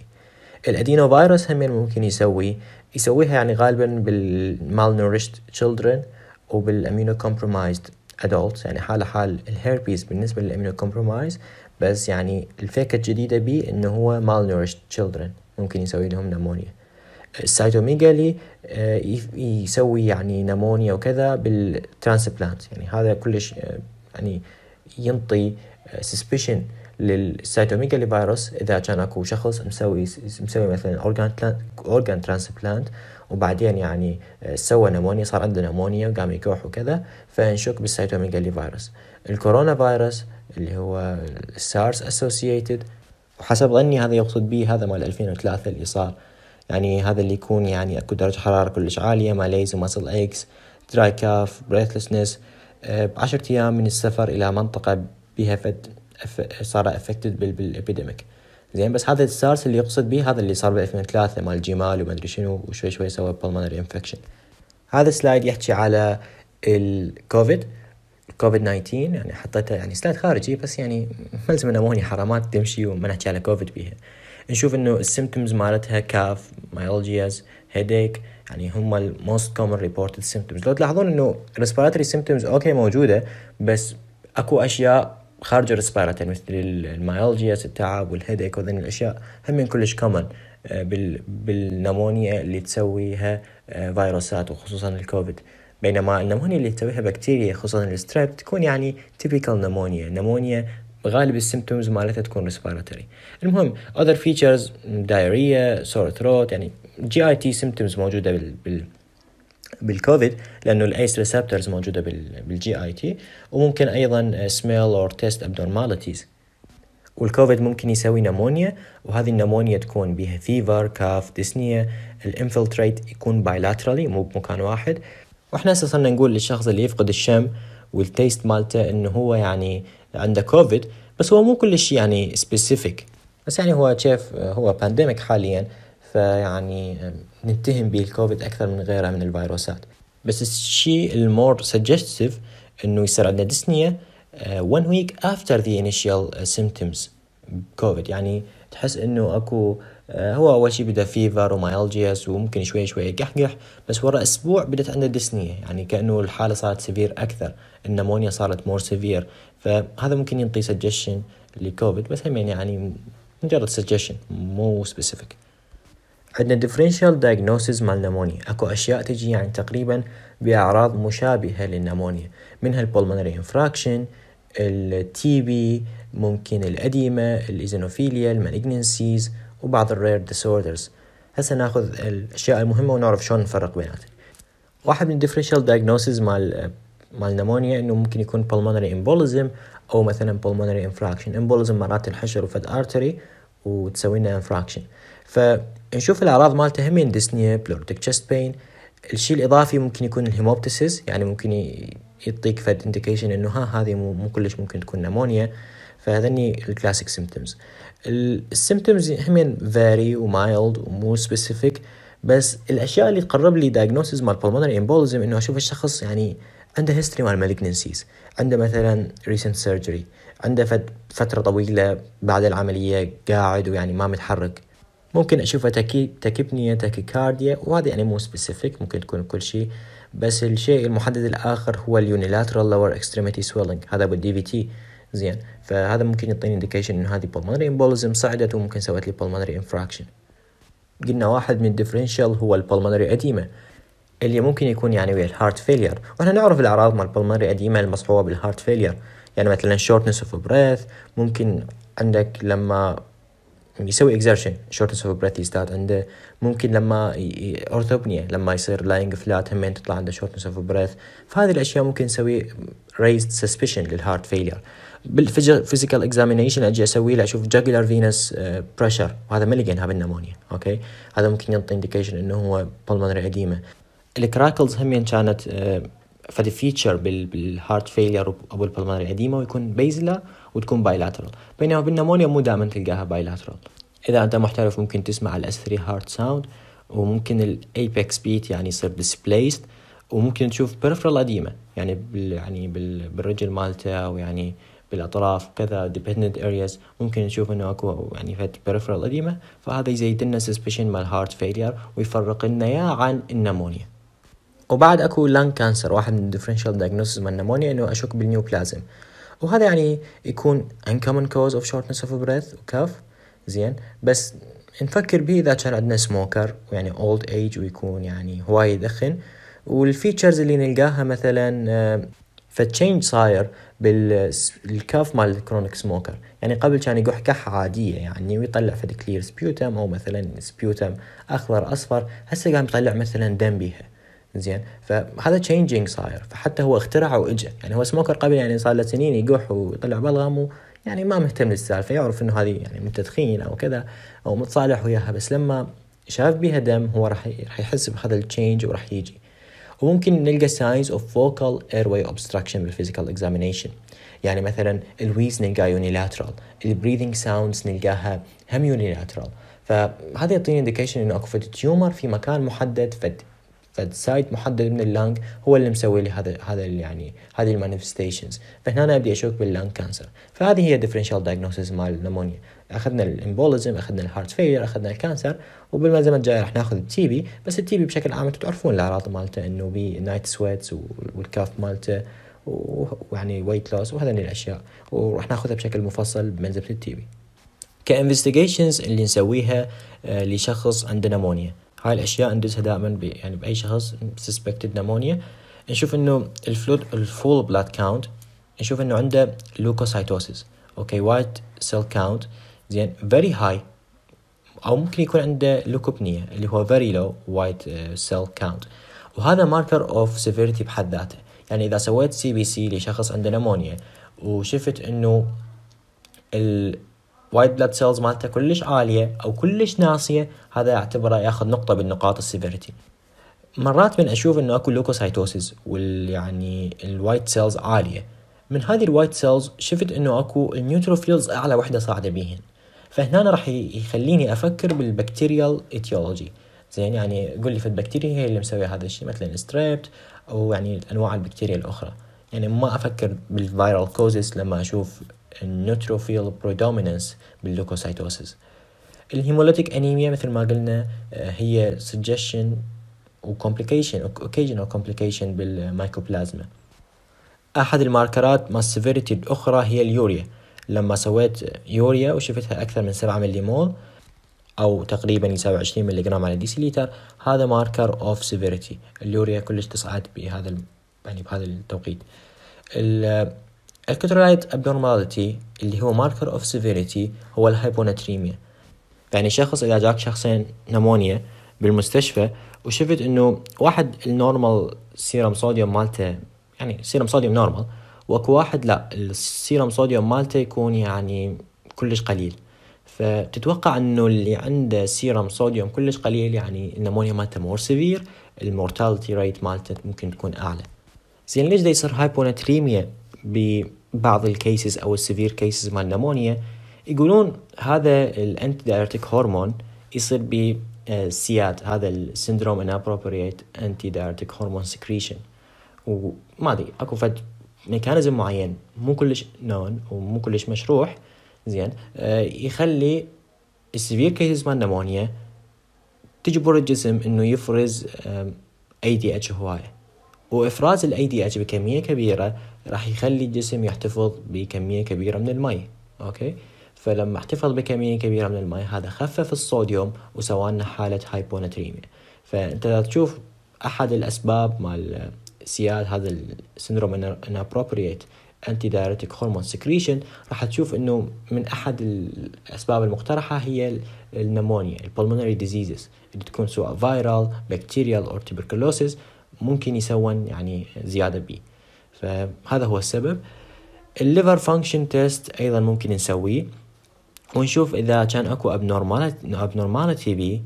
Speaker 1: ال adenovirus هم ممكن يسوي يسويها يعني غالبا بال malnourished children وبال immunocompromised adults يعني حاله حال الهيربيز بالنسبة لل immunocompromised بس يعني الفكرة الجديدة بيه إنه هو malnourished children ممكن يسوي لهم pneumonia ال cytomegaly يسوي يعني pneumonia وكذا بال transplant يعني هذا كلش يعني ينطي suspicion لل cytomegalovirus إذا كان أكو شخص مسوي مسوي مثلا organ organ transplant وبعدين يعني سوى pneumonia صار عنده pneumonia وقام يكح وكذا فنشك بال cytomegalovirus. الكورونا فيروس اللي هو ال SARS associated وحسب ظني هذا يقصد به هذا مال 2003 اللي صار. يعني هذا اللي يكون يعني أكو درجة حرارة كلش عالية malaise و muscle aches dry cough breathlessness بعشرة أيام من السفر إلى منطقة بها فد صار affected بال epidemic زين بس هذا السارس اللي يقصد به هذا اللي صار ب 2003 مال جمال وما أدري شنو وشوي شوي سوى pulmonary infection هذا slide يحكي على الكوفيد كوفيد 19 يعني حطيته يعني slide خارجي بس يعني ملزمة pneumonia حرامات تمشي وما نحكي على كوفيد بيها. نشوف إنه ال symptoms مالتها cough myalgias headache يعني هم ال most common reported symptoms لو تلاحظون إنه respiratory symptoms okay موجودة بس أكو أشياء خارج ال respiratory مثل ال myalgias التعب وال headache وذن الأشياء هم كلش common بال pneumonia اللي تسويها فيروسات وخصوصا الكوفيد. بينما ال pneumonia اللي تسويها بكتيريا خصوصا ال strep تكون يعني typical pneumonia. pneumonia غالب ال symptoms مالتها تكون respiratory المهم other features diarrhea sore throat يعني GIT symptoms موجودة بال, بال بالكوفيد لأنه ال ACE receptors موجودة بال GIT وممكن أيضا smell or taste abnormalities والكوفيد ممكن يسوي pneumonia وهذه ال pneumonia تكون بها fever cough dyspnea ال infiltrate يكون bilaterally مو بمكان واحد. وإحنا هسه صرنا نقول للشخص اللي يفقد الشم وال taste مالته إنه هو يعني عنده كوفيد بس هو مو كلش يعني specific بس يعني هو كيف هو pandemic حاليا فيعني نتهم به الكوفيد أكثر من غيره من الفيروسات. بس الشيء ال more suggestive إنه يصير عندنا dyspnea one week after the initial symptoms. كوفيد. يعني تحس إنه أكو هو أول شيء بدأ fever و myalgias وممكن شوي شوي يقحقح بس ورا أسبوع بدت عنده dyspnea يعني كأنه الحالة صارت severe أكثر. ال pneumonia صارت more severe فهذا ممكن ينطي سجشن لكوفيد بس هم يعني مجرد suggestion مو specific عندنا differential diagnosis مال pneumonia أكو أشياء تجي يعني تقريبا بأعراض مشابهة لل pneumonia منها ال pulmonary infarction ال TB ممكن ال edema ال eosinophilia ال malignancies وبعض ال rare disorders هسه ناخذ الأشياء المهمة ونعرف شلون نفرق بيناتهم. واحد من ال differential diagnosis مال مال pneumonia إنه ممكن يكون pulmonary embolism أو مثلا pulmonary infarction. Embolism مرات تنحشر فد artery وتسوي لنا infarction. فنشوف الأعراض مالته همين dyspnea pleuritic chest pain الشيء الإضافي ممكن يكون ال hemoptysis يعني ممكن يعطيك فد indication إنه ها هذه مو, كلش ممكن تكون pneumonia فهذني ال classic symptoms ال symptoms همين vary و mild ومو specific بس الأشياء اللي تقرب لي diagnosis مال pulmonary embolism إنه أشوف الشخص يعني عنده history مال malignancies عنده مثلا recent surgery عنده فترة طويلة بعد العملية قاعد ويعني ما متحرك. ممكن اشوفه tachy tachypnea tachycardia وهذا يعني مو specific ممكن تكون كل شيء بس الشيء المحدد الآخر هو ال unilateral lower extremity swelling هذا بال DVT زين. فهذا ممكن يعطيني indication إنه هذه pulmonary embolism صعدت وممكن سوت لي pulmonary infarction. قلنا واحد من ال differential هو ال pulmonary edema اللي ممكن يكون يعني ويا ال heart failure وإحنا نعرف الأعراض مال ال pulmonary edema المصحوبة بال heart failure يعني مثلا shortness of breath ممكن عندك لما يسوي exertion shortness of breath يزداد عنده ممكن لما orthopnea لما يصير lying flat همين تطلع عنده shortness of breath فهذه الأشياء ممكن نسوي raised suspicion لل heart failure بال physical examination أجي أسوي له أشوف jugular venous pressure وهذا ما لقيناها بال pneumonia okay هذا ممكن يعطي indication إنه هو pulmonary edema ال crackles هم كانت فدي feature بال heart failure أو بال pulmonary edema ويكون basal وتكون bilateral بينما بال pneumonia مو دائما تلقاها bilateral إذا أنت محترف ممكن تسمع ال S 3 heart sound وممكن ال apex beat يعني يصير displaced وممكن تشوف peripheral edema يعني بال يعني بال بالرجل مالته أو يعني بالأطراف كذا dependent areas. ممكن نشوف إنه أكو يعني فد peripheral edema فهذا يزيد لنا suspicion مال heart failure ويفرق لنا يا عن ال pneumonia. وبعد أكو lung cancer واحد من differential diagnosis مال ال pneumonia إنه أشك بال neoplasm وهذا يعني يكون uncommon cause of shortness of breath و cough زين. بس نفكر به إذا كان عندنا smoker يعني old age ويكون يعني هواي يدخن وال features اللي نلقاها مثلا ف change صاير بال cough مال ال chronic smoker يعني قبل كان يقح كحة عادية يعني ويطلع فد clear sputum أو مثلا sputum أخضر أصفر. هسه قام يطلع مثلا دم بيها. زين. فهذا changing صاير. فحتى هو اخترع وإجا. يعني هو smoker قبل يعني صار له سنين يقح ويطلع بلغم يعني ما مهتم للسالفة. يعرف إنه هذه يعني من تدخين أو كذا أو متصالح وياها. بس لما شاف بيها دم هو راح راح يحس بهذا ال change وراح يجي. وممكن نلقى signs of focal airway obstruction بال physical examination. يعني مثلا ال wheeze نلقاه unilateral ال breathing sounds نلقاها هم unilateral فهذا يعطيني indication إنه أكو فد tumor في مكان محدد. فد فد site محدد من ال lung هو اللي مسوي لي هذا هذا يعني هذه ال manifestations فهنا أنا أبدي اشك بال lung cancer فهذه هي differential diagnosis مال ال pneumonia أخذنا ال embolism أخذنا ال heart failure أخذنا ال cancer وبالملزمه الجاية راح ناخذ ال TB بس ال TB بشكل عام أنتم تعرفون الأعراض مالته إنه بي night sweats وال cough مالته ويعني weight loss وهذني الأشياء. وراح ناخذها بشكل مفصل بملزمة ال TB ك investigations اللي نسويها آه لشخص عنده pneumonia هاي الأشياء ندزها دائما يعني بأي شخص suspected pneumonia نشوف إنه ال blood ال full blood count نشوف إنه عنده leukocytosis okay white cell count زين very high أو ممكن يكون عنده leukopenia اللي هو very low white cell count وهذا marker of severity بحد ذاته. يعني إذا سويت CBC لشخص عنده pneumonia وشفت إنه ال white blood cells مالته كلش عالية أو كلش ناصية. هذا اعتبره ياخذ نقطة بالنقاط ال severity مرات من أشوف إنه أكو leukocytosis وال يعني ال white cells عالية. من هذه ال white cells شفت إنه أكو ال neutrophils أعلى وحدة صاعدة بيهن. فهنا راح يخليني أفكر بال bacterial etiology زين يعني قول لي في البكتيريا هي اللي مسوية هذا الشيء مثلا strept أو يعني أنواع البكتيريا الأخرى. يعني ما أفكر بال viral causes لما أشوف ال neutrophil predominance بال leukocytosis. ال hemolytic anemia مثل ما قلنا هي suggestion و complication occasional complication بال mycoplasma. أحد الماركرات مال ال severity الأخرى هي اليوريا. لما سويت يوريا وشفتها أكثر من 7 ملي مول أو تقريبا يساوي 20 ملي جرام على ديسيليتر هذا marker of severity ال urea كلش تصعد بهذا يعني بهذا التوقيت. electrolyte abnormality اللي هو marker of severity هو ال hyponatremia يعني شخص إذا جاك شخصين pneumonia بالمستشفى وشفت إنه واحد ال normal serum sodium مالته يعني serum sodium normal وأكو واحد لا ال serum sodium مالته يكون يعني كلش قليل. فتتوقع إنه اللي عنده serum sodium كلش قليل يعني ال pneumonia مالته more severe ال mortality rate مالته ممكن تكون أعلى. زين ليش دا يصير hyponatremia ببعض ال cases أو ال severe cases مال ال pneumonia يقولون هذا ال antidiuretic hormone يصير ب SIADH هذا ال syndrome inappropriate antidiuretic hormone secretion وما أدري أكو فد mechanism معين مو كلش known ومو كلش مشروح. زين آه يخلي ال severe cases مال ال pneumonia تجبر الجسم إنه يفرز ADH هوايه وافراز ال ADH بكمية كبيرة راح يخلي الجسم يحتفظ بكمية كبيرة من المي أوكي؟ فلما احتفظ بكمية كبيرة من المي هذا خفف الصوديوم وسوى لنا حالة hyponatremia. فأنت تشوف أحد الأسباب مال SIADH هذا ال syndrome inappropriate antidiuretic hormone secretion راح تشوف إنه من أحد الأسباب المقترحة هي ال pneumonia ال pulmonary diseases اللي تكون سواء viral bacterial أو tuberculosis ممكن يسوون يعني زيادة بي. فهذا هو السبب. ال liver function test أيضا ممكن نسويه ونشوف إذا كان أكو abnormality بي.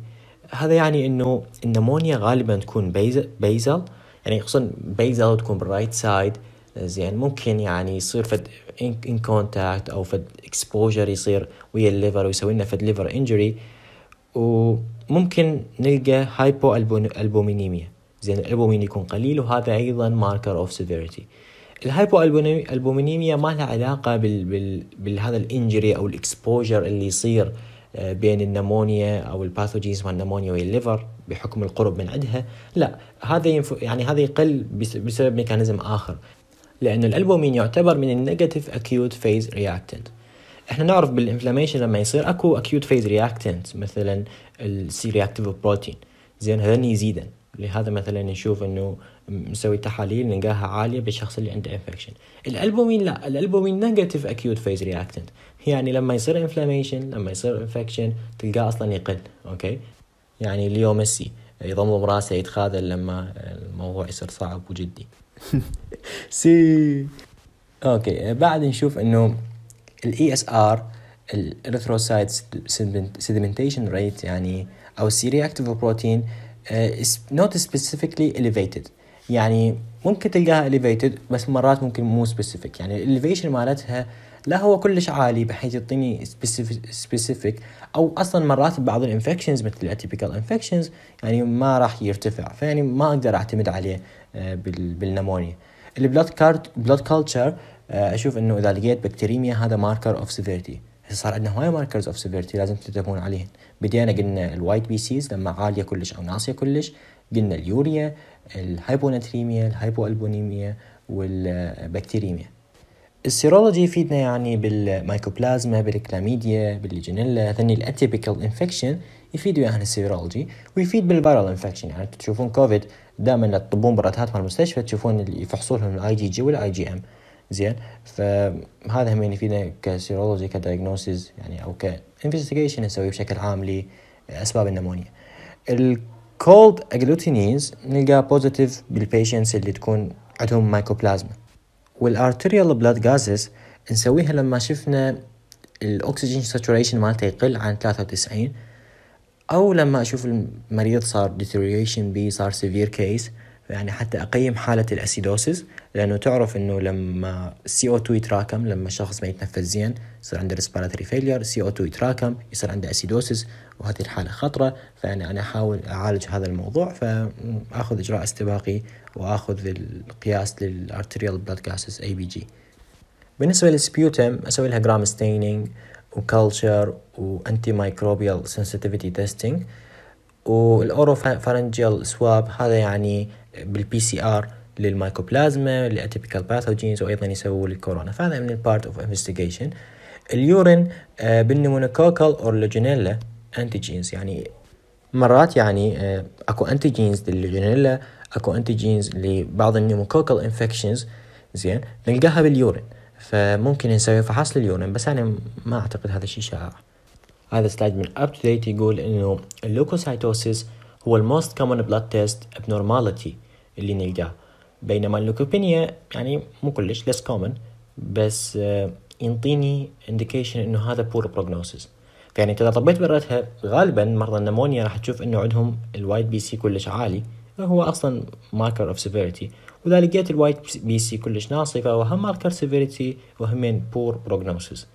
Speaker 1: هذا يعني إنه ال pneumonia غالبا تكون basal يعني خصوصا basal تكون بال right side زين ممكن يعني يصير فد in contact أو فد exposure يصير ويا ال liver ويسوي لنا فد liver injury وممكن نلقى hypoalbuminemia زين الالبومين يكون قليل وهذا أيضا marker of severity ال hypoalbuminemia ما لها علاقة بال, بال, بهذا ال injury أو ال exposure اللي يصير آه، بين النمونيا أو الباثوجينز مال النمونيا والليفر بحكم القرب من عندها. لا هذا ينف... يعني هذا يقل بسبب mechanism آخر لأن الألبومين يعتبر من ال negative acute phase reactant إحنا نعرف بال inflammation لما يصير أكو acute phase reactant مثلا ال C-reactive protein زين هذين يزيدن لهذا مثلا نشوف إنه نسوي تحاليل نلقاها عالية بالشخص اللي عنده infection ال albumin لا ال albumin negative acute phase reactant يعني لما يصير inflammation لما يصير infection تلقاه أصلا يقل أوكي؟ يعني اليوم ميسي يضمضم راسه يتخاذل لما الموضوع يصير صعب وجدي. سي. أوكي بعد نشوف إنه ال ESR ال erythrocyte sedimentation rate يعني أو ال C-reactive protein is not specifically elevated. يعني ممكن تلقاها elevated بس مرات ممكن مو specific. يعني ال elevation مالتها لا هو كلش عالي بحيث يعطيني specific أو أصلا مرات بعض ال infections مثل ال atypical infections يعني ما راح يرتفع فيعني ما أقدر أعتمد عليه آه، بال pneumonia. ال blood culture blood culture أشوف إنه إذا لقيت bacteremia هذا marker of severity صار عندنا هواي markers of severity لازم تنتبهون عليهن. بدينا قلنا ال white BCs لما عالية كلش أو ناصية كلش. قلنا اليوريا ال hyponatremia ال hypoalbuminemia وال bacteremia. ال serology يفيدنا يعني بال mycoplasma بال chlamydia بال legionella هذني ال atypical infection يفيدوا يعني ال serology ويفيد بال viral infection. يعني تشوفون كوفيد دائما تطبون بردهات مال المستشفى تشوفون يفحصون لهم ال IgG وال IgM زين؟ فهذا هم يفيدنا ك serology ك diagnosis يعني أو ك investigation نسويه بشكل عام لأسباب ال pneumonia. ال cold agglutinins نلقى positive بال patients اللي تكون عندهم mycoplasma وال arterial blood gases نسويها لما شفنا ال oxygen saturation مالته يقل عن 93 أو لما أشوف المريض صار deterioration بي صار severe case يعني حتى أقيم حالة ال acidosis لأنه تعرف إنه لما ال CO2 يتراكم لما الشخص ما يتنفس زين يصير عنده respiratory failure CO2 يتراكم يصير عنده acidosis وهذه الحالة خطرة. فانا أنا أحاول أعالج هذا الموضوع فأخذ إجراء استباقي وأخذ القياس لل arterial blood gases ABG بالنسبة لل sputum أسوي لها gram staining و culture و antimicrobial sensitivity testing وال oropharyngeal swab هذا يعني بال PCR لل mycoplasma لل atypical pathogens وأيضا يسووا للكورونا. فهذا من ال part of investigation ال urine بال pneumococcal or legionella antigens يعني مرات يعني آه، أكو antigens لل legionella أكو antigens لبعض ال pneumococcal infections زين نلقاها بال urine. فممكن نسوي فحص لل urine بس أنا ما أعتقد هذا الشيء شائع. هذا slide من UpToDate يقول إنه ال leukocytosis هو ال most common blood test abnormality اللي نلقاه. بينما ال leukopenia يعني مو كلش less common بس آه، ينطيني indication إنه هذا poor prognosis. فيعني إذا طبيت بردهة غالبا مرضى ال pneumonia راح تشوف إنه عندهم ال white BC كلش عالي هو أصلا marker of severity واذا لقيت ال white BC كلش ناصي فهو هم marker severity وهمين poor prognosis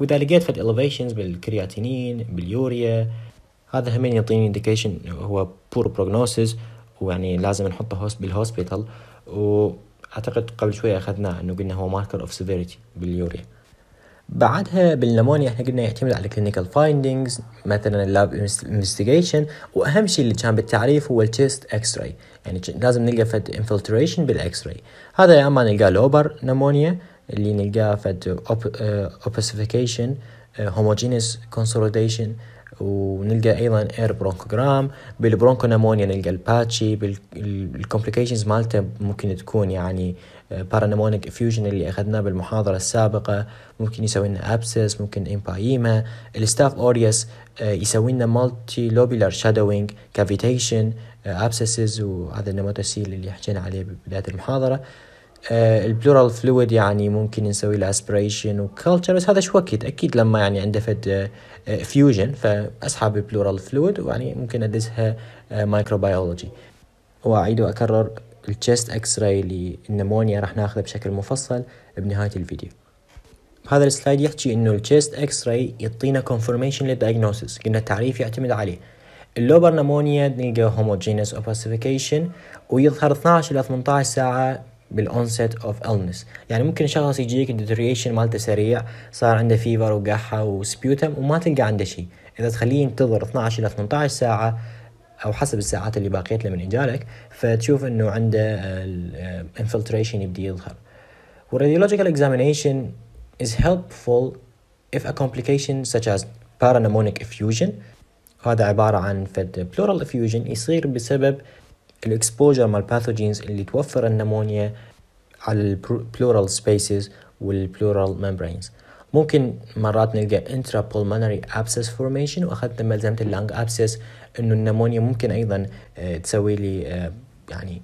Speaker 1: واذا لقيت فد elevations بالكرياتينين باليوريا. هذا همين يعطيني indication هو poor prognosis ويعني لازم نحطه بال hospital وأعتقد قبل شوية اخذناه إنه قلنا هو marker of severity باليوريا. بعدها بال pneumonia إحنا قلنا يعتمد على clinical findings مثلا ال lab investigation وأهم شيء اللي كان بالتعريف هو ال chest X-ray يعني لازم نلقى فد infiltration بال X-ray هذا يا أما نلقى lobar pneumonia اللي نلقاه فد opacification homogeneous consolidation ونلقى أيضا air bronchogram بال bronchopneumonia نلقى ال patchy بال complications مالته ممكن تكون يعني parapneumonic effusion اللي أخذناه بالمحاضرة السابقة ممكن يسوي لنا abscess ممكن empyema ال staph aureus يسوي لنا multilobular shadowing cavitation abscesses وهذا ال pneumatocele اللي حكينا عليه ببداية المحاضرة. ال pleural fluid يعني ممكن نسوي له aspiration و culture بس هذا شو وقت أكيد لما يعني عنده فد effusion فأسحب ال pleural fluid ويعني ممكن ادزها microbiology وأعيد وأكرر ال chest X-ray لل pneumonia راح ناخذه بشكل مفصل بنهاية الفيديو. هذا ال slide يحكي إنه ال chest X-ray يعطينا confirmation لل diagnosis قلنا التعريف يعتمد عليه. ال lobar pneumonia نلقى homogeneous opacification ويظهر 12 إلى 18 ساعة بال onset of illness. يعني ممكن شخص يجيك ال deterioration مالته سريع صار عنده fever وقحة و sputum وما تلقى عنده شيء. إذا تخليه ينتظر 12 إلى 18 ساعة أو حسب الساعات اللي باقيت له من اجا لك فتشوف إنه عنده ال infiltration يبدي يظهر. وال radiological examination is helpful if a complication such as parapneumonic effusion. هذا عبارة عن فد pleural effusion يصير بسبب ال exposure مال pathogens اللي توفر ال pneumonia على ال pleural spaces وال pleural membranes ممكن مرات نلقى intrapulmonary abscess formation واخذنا ملزمة ال lung abscess إنه ال pneumonia ممكن أيضا تسوي لي يعني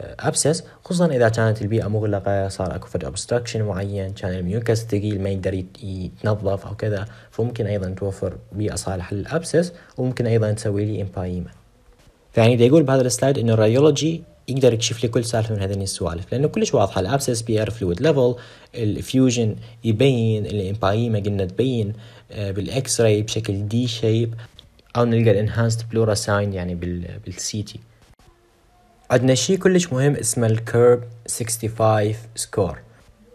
Speaker 1: abscess خصوصا إذا كانت البيئة مغلقة صار أكو فد obstruction معين كان ال mucus ثقيل ما يقدر يتنظف أو كذا. فممكن أيضا توفر بيئة صالحة لل abscess وممكن أيضا تسوي لي empyema فيعني دا يقول بهذا ال slide إنه ال radiology يقدر يكشف لي كل سالفة من هذين السوالف لأنه كلش واضحة. ال abscess air fluid level ال effusion يبين ال empyema قلنا تبين بال X-ray بشكل D shape أو نلقى ال enhanced pleura sign يعني بال CT عندنا شيء كلش مهم اسمه ال CURB 65 score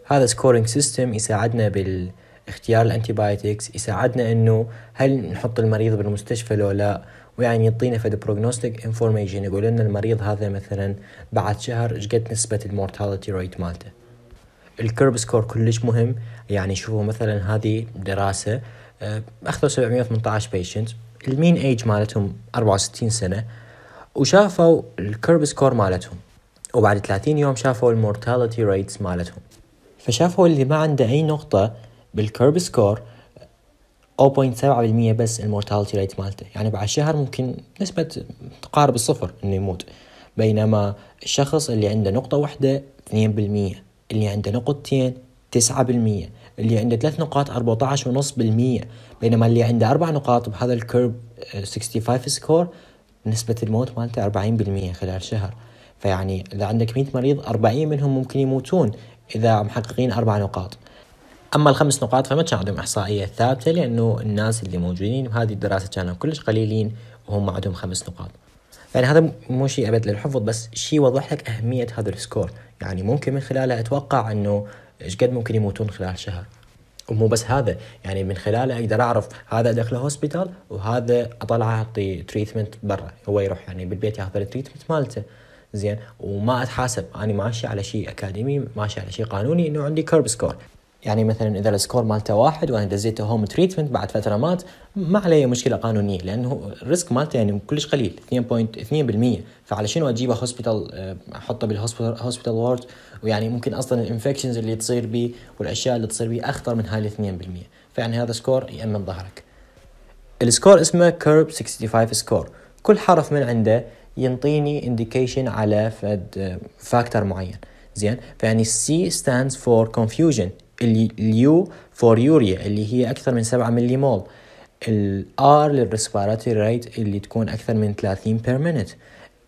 Speaker 1: هذا scoring system يساعدنا بالاختيار ال antibiotics يساعدنا إنه هل نحط المريض بالمستشفى لو لا؟ ويعني يعطينا فد prognostic information يقول لنا المريض هذا مثلا بعد شهر إيش قد نسبة ال mortality rate مالته؟ ال CURB score كلش مهم. يعني شوفوا مثلا هذه دراسة أخذوا 718 patient ال mean age مالتهم 64 سنة. وشافوا ال CURB score مالتهم. وبعد 30 يوم شافوا ال mortality rates مالتهم. فشافوا اللي ما عنده أي نقطة بال CURB score 0.7% بس ال mortality rate مالته. يعني بعد شهر ممكن نسبة تقارب الصفر إنه يموت. بينما الشخص اللي عنده نقطة واحدة 2% اللي عنده نقطتين 9% اللي عنده ثلاث نقاط 14.5% بينما اللي عنده أربع نقاط بهذا ال CURB 65 score نسبة الموت مالته 40% خلال شهر. فيعني إذا عندك 100 مريض 40 منهم ممكن يموتون إذا محققين أربع نقاط. أما الخمس نقاط فما كان عندهم إحصائية ثابتة لأنه الناس اللي موجودين بهذه الدراسة كانوا كلش قليلين وهم عندهم خمس نقاط. يعني هذا مو شيء أبد للحفظ بس شيء يوضح لك أهمية هذا ال score. يعني ممكن من خلاله أتوقع إنه إيش قد ممكن يموتون خلال شهر. ومو بس هذا يعني من خلاله أقدر أعرف هذا ادخله hospital وهذا أطلعه اعطي treatment برا. هو يروح يعني بالبيت ياخذ ال treatment مالته. زين وما أتحاسب. أنا ماشي على شيء اكاديمي ماشي على شيء قانوني إنه عندي CURB score يعني مثلا إذا ال score مالته واحد وأنا دزيته home treatment بعد فترة مات ما عليه مشكلة قانونية لأنه ال risk مالته يعني كلش قليل 2.2% فعلى شنو اجيبه hospital أحطه بال hospital hospital ward ويعني ممكن أصلا ال infections اللي تصير بيه والأشياء اللي تصير بيه أخطر من هاي ال 2% فيعني هذا score يأمن ظهرك. ال score اسمه CURB 65 score كل حرف من عنده ينطيني indication على فد factor معين. زين؟ فيعني C stands for confusion. ال U for urea اللي هي أكثر من 7 ملي مول. ال R لل respiratory rate اللي تكون أكثر من 30 per minute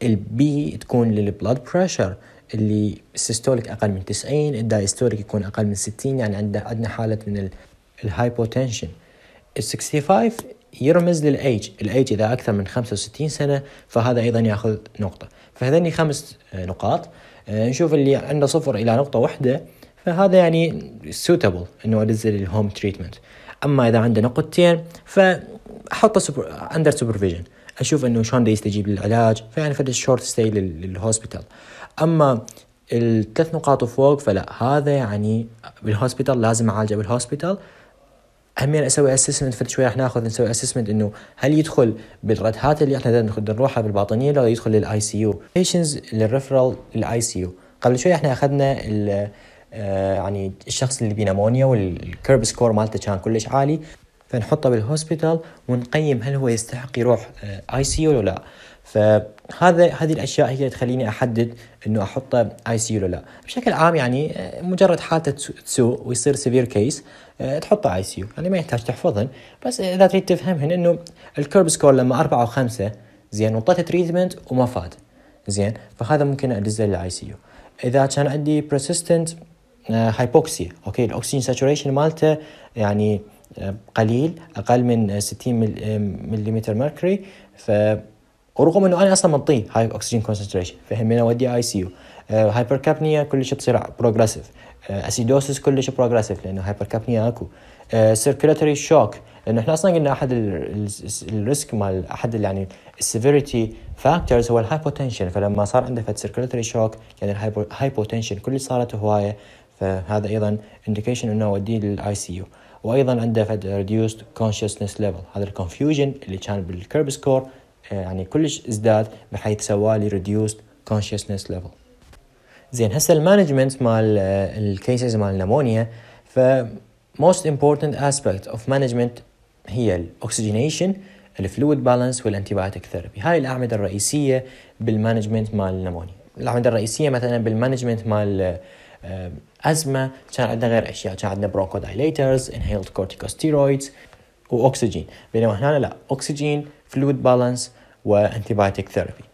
Speaker 1: ال B تكون لل blood pressure اللي ال systolic أقل من 90 ال diastolic يكون أقل من 60 يعني عندنا حالة من ال hypotension ال 65 يرمز للايج الايج إذا أكثر من 65 سنة فهذا أيضا يأخذ نقطة. فهذني خمس نقاط. آه، نشوف اللي عنده صفر إلى نقطة واحدة. فهذا يعني suitable إنه انزل ال home treatment أما إذا عنده نقطتين فأحطه under supervision أشوف إنه شلون يستجيب للعلاج فيعني فد short stay لل hospital أما الثلاث نقاط وفوق فلا هذا يعني بال hospital لازم أعالجه بال hospital همين أسوي assessment فد شوي راح ناخذ نسوي assessment إنه هل يدخل بالردهات اللي إحنا نروحها بالباطنية ولا يدخل لل ICU patients لل referral لل ICU قبل شوي إحنا أخذنا يعني الشخص اللي ب pneumonia وال CURB score مالته كان كلش عالي فنحطه بال hospital ونقيم هل هو يستحق يروح ICU ولا لا. فهذا هذه الأشياء هي تخليني أحدد إنه أحطه ICU ولا لا. بشكل عام يعني آه، مجرد حالته تسوء ويصير severe case آه، تحطه ICU يعني ما يحتاج تحفظهن. بس إذا تريد تفهمهن إنه ال CURB score لما أربعة وخمسة زين وطيته treatment وما فاد. زين فهذا ممكن أدزه لل ICU إذا كان عندي persistent hypoxia okay الأكسجين saturation مالته يعني آه، قليل أقل من 60 ملم ميركوري ف ورغم إنه أنا أصلا منطيه high oxygen concentration فهمنا اودي ICU hypercapnia كلش تصير progressive acidosis كلش progressive لأنه hypercapnia اكو circulatory shock لأنه إحنا أصلا قلنا أحد ال risk مال أحد يعني ال severity factors هو ال hypotension فلما صار عنده فد circulatory shock يعني ال hypotension كلش صارت هواية. فهذا أيضا indication إنه اوديه لل ICU وأيضا عنده فد reduced consciousness level هذا ال confusion اللي كان بال CURB score يعني كلش ازداد بحيث سوالي reduced consciousness level زين هسه ال management مال ال cases مال ال pneumonia ف most important aspect of management هي ال oxygenation ال fluid balance وال antibiotic therapy هاي الأعمدة الرئيسية بال management مال ال pneumonia الأعمدة الرئيسية مثلا بال management مال أزمة كان عندنا غير أشياء. كان عندنا bronchodilators inhaled corticosteroids وأكسجين. بينما هنا لا أكسجين fluid balance و antibiotic therapy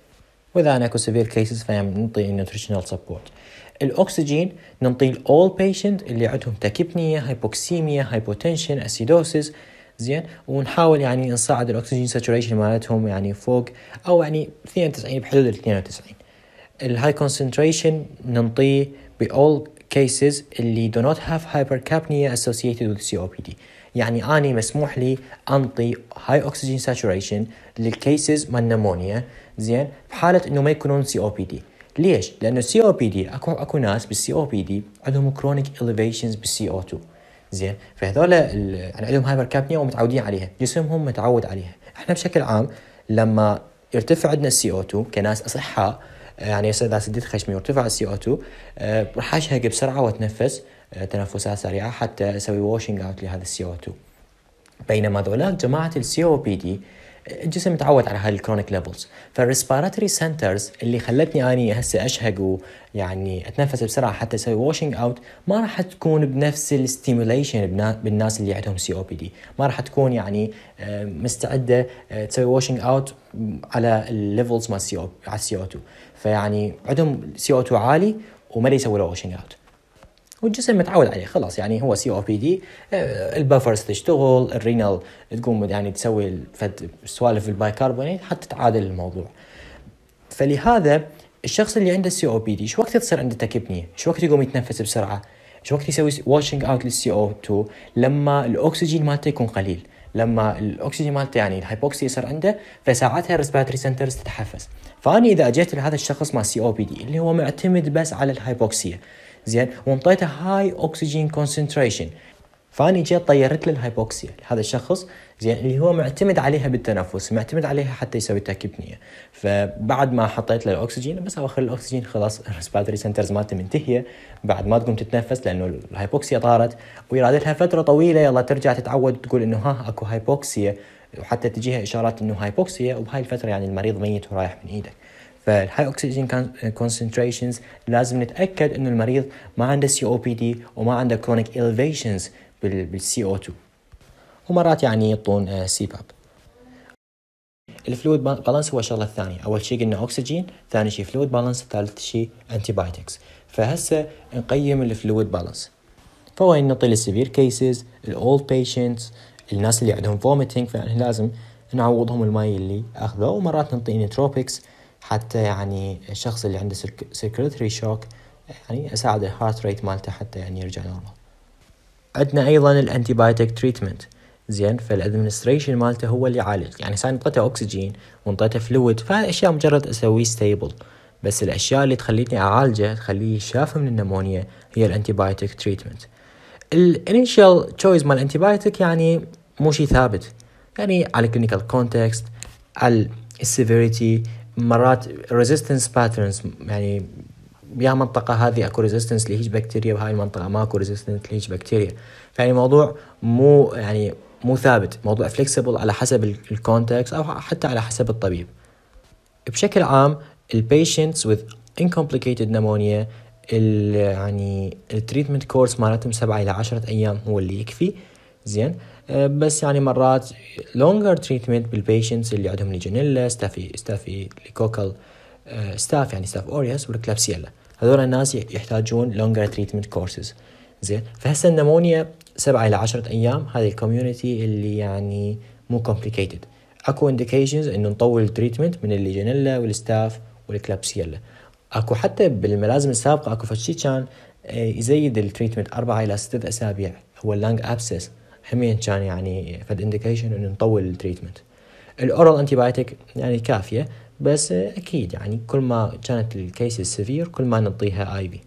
Speaker 1: وإذا أنا اكو severe cases فنعطي nutritional support الأكسجين نعطيه لل all patient اللي عندهم tachypnea hypoxemia hypotension acidosis زين؟ ونحاول يعني نصعد الأكسجين saturation مالتهم يعني فوق أو يعني 92 بحدود ال 92 ال high concentration ننطيه all cases اللي do not have hypercapnia associated with COPD يعني أني مسموح لي أنطي high oxygen saturation لل cases من pneumonia زين؟ بحالة إنه ما يكونون COPD ليش؟ لأنه COPD أكو أكو ناس COPD عندهم chronic elevations بال CO2 زين؟ فهذول يعني عندهم hypercapnia ومتعودين عليها. جسمهم متعود عليها. إحنا بشكل عام لما يرتفع عندنا ال CO2 كناس أصحاء يعني اذا سديت خشمي وارتفع ال CO2 راح اشهق بسرعة واتنفس آه، تنفسات سريعة حتى أسوي washing out لهذا ال CO2 بينما ذولاك جماعة ال COPD الجسم متعود على هاي ال chronic levels فال respiratory centers اللي خلتني أني هسه أشهق ويعني أتنفس بسرعة حتى أسوي washing out ما راح تكون بنفس ال stimulation بالناس اللي عندهم COPD ما راح تكون يعني آه، مستعدة آه، تسوي washing out على ال levels مال سي أو على السي أو 2 فيعني عندهم CO2 عالي وما يسوي له washing out والجسم متعود عليه خلاص يعني هو COPD ال buffers تشتغل ال renal تقوم يعني تسوي سوالف البايكربونات حتى تعادل الموضوع. فلهذا الشخص اللي عنده COPD شو وقت تصير عنده tachypnea؟ شو وقت يقوم يتنفس بسرعة؟ شو وقت يسوي washing out لل CO2 لما الأكسجين مالته يكون قليل. لما الأكسجين مالته يعني ال hypoxia يصير عنده فساعتها ال respiratory centers تتحفز. فاني إذا أجيت لهذا الشخص مع COPD اللي هو معتمد بس على ال hypoxia زين؟ وانطيته high oxygen concentration فأني جيت طيرت له ال hypoxia. هذا الشخص زين اللي هو معتمد عليها بالتنفس معتمد عليها حتى يسوي tachypnea فبعد ما حطيت له الأكسجين بس أواخر الأكسجين خلاص ال respiratory centers مالته منتهية. بعد ما تقوم تتنفس لأنه ال hypoxia طارت ويراد لها فترة طويلة يلا ترجع تتعود تقول إنه ها أكو hypoxia. وحتى تجيها إشارات إنه hypoxia وبهاي الفترة يعني المريض ميت ورايح من إيدك. فال high oxygen concentrations لازم نتأكد إنه المريض ما عنده COPD وما عنده chronic elevations بال CO2 ومرات يعني يعطون CPAP ال fluid balance هو الشغلة الثانية. أول شيء قلنا اكسجين ثاني شيء fluid balance ثالث شيء antibiotics فهسه نقيم ال fluid balance فوين نعطي ال severe cases ال old patients الناس اللي عندهم vomiting فيعني لازم نعوضهم الماي اللي اخذه ومرات نعطي inotropics حتى يعني الشخص اللي عنده circulatory shock يعني اساعد ال heart rate مالته حتى يعني يرجع normal عندنا أيضا ال antibiotic treatment زين فال administration مالته هو اللي يعالج. يعني صار نطيته اكسجين ونطيته fluid فهاي اشياء مجرد اسويه stable بس الأشياء اللي تخليني أعالجه تخليه يشافى من ال pneumonia هي ال antibiotic treatment ال initial choice مال ال antibiotic يعني مو شيء ثابت. يعني على ال clinical context على ال severity مرات resistance patterns يعني بها منطقة هذه أكو resistance لهيج بكتيريا بهاي المنطقة ماكو resistance لهيج بكتيريا فيعني موضوع مو يعني مو ثابت موضوع flexible على حسب ال context أو حتى على حسب الطبيب. بشكل عام ال patients with uncomplicated pneumonia يعني ال treatment course مالتهم سبعة إلى عشرة أيام هو اللي يكفي. زين؟ بس يعني مرات longer treatment بال patients اللي عندهم Legionella staphy staphylococcal staph يعني staph aureus وال Klebsiella هذول الناس يحتاجون longer treatment courses. زين؟ فهسه ال pneumonia سبعة إلى عشرة أيام هذه ال community اللي يعني مو complicated. أكو indications إنه نطول التريتمنت من الليجونيلا والستاف والكلابسيلا أكو حتى بالملازم السابقة أكو فشي كان آه، يزيد ال treatment أربعة إلى ستة أسابيع. هو ال lung abscess همين كان يعني فد indication إنه نطول ال treatment ال oral انتي يعني كافية بس أكيد يعني كل ما كانت ال case severe كل ما نعطيها IV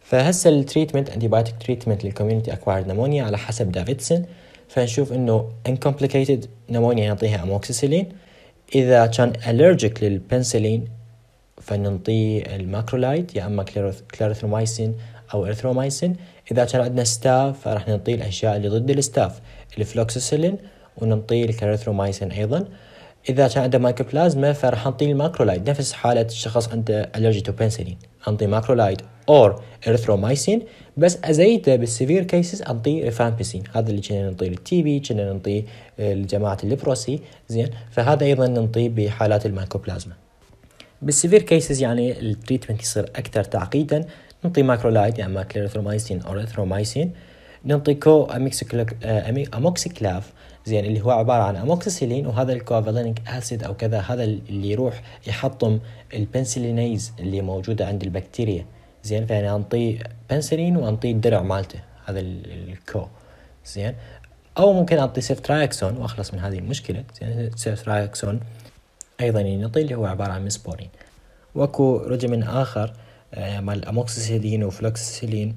Speaker 1: فهسه ال treatment antibiotic treatment لل community acquired pneumonia على حسب دافيدسون فنشوف إنه uncomplicated pneumonia نعطيها اموكسيسيلين إذا كان allergic للبنسلين فننطيه ال macrolide يا أما clarithromycin أو ارثرومايسين إذا كان عندنا staph فراح نعطيه الأشياء اللي ضد ال staph ال flucloxacillin ونعطيه ال clarithromycin أيضا. إذا كان عنده مايكروبلازما فراح نعطيه ال macrolide نفس حالة الشخص عنده allergy to penicillin انطي macrolide or erythromycin بس أزيده بال severe cases أنطيه ريفامبيسين هذا اللي كنا نعطيه لل TB كنا نعطيه لجماعة ال leprosy زين. فهذا أيضا نعطيه بحالات ال mycoplasma بال severe cases يعني ال treatment يصير أكثر تعقيدا. نعطي macrolide يا اما clarithromycin أو ارثرومايسين نعطي co-amoxiclav زين اللي هو عبارة عن أموكسيسيلين وهذا ال clavulanic acid أو كذا هذا اللي يروح يحطم ال penicillinase اللي موجودة عند البكتيريا. زين فيعني انطيه بنسلين وانطيه الدرع مالته هذا ال co. زين أو ممكن اعطي ceftriaxone وأخلص من هذه المشكلة. زين ceftriaxone أيضا ينطي اللي هو عبارة عن مسبورين. وأكو regimen آخر آه، مال amoxicillin و flucloxacillin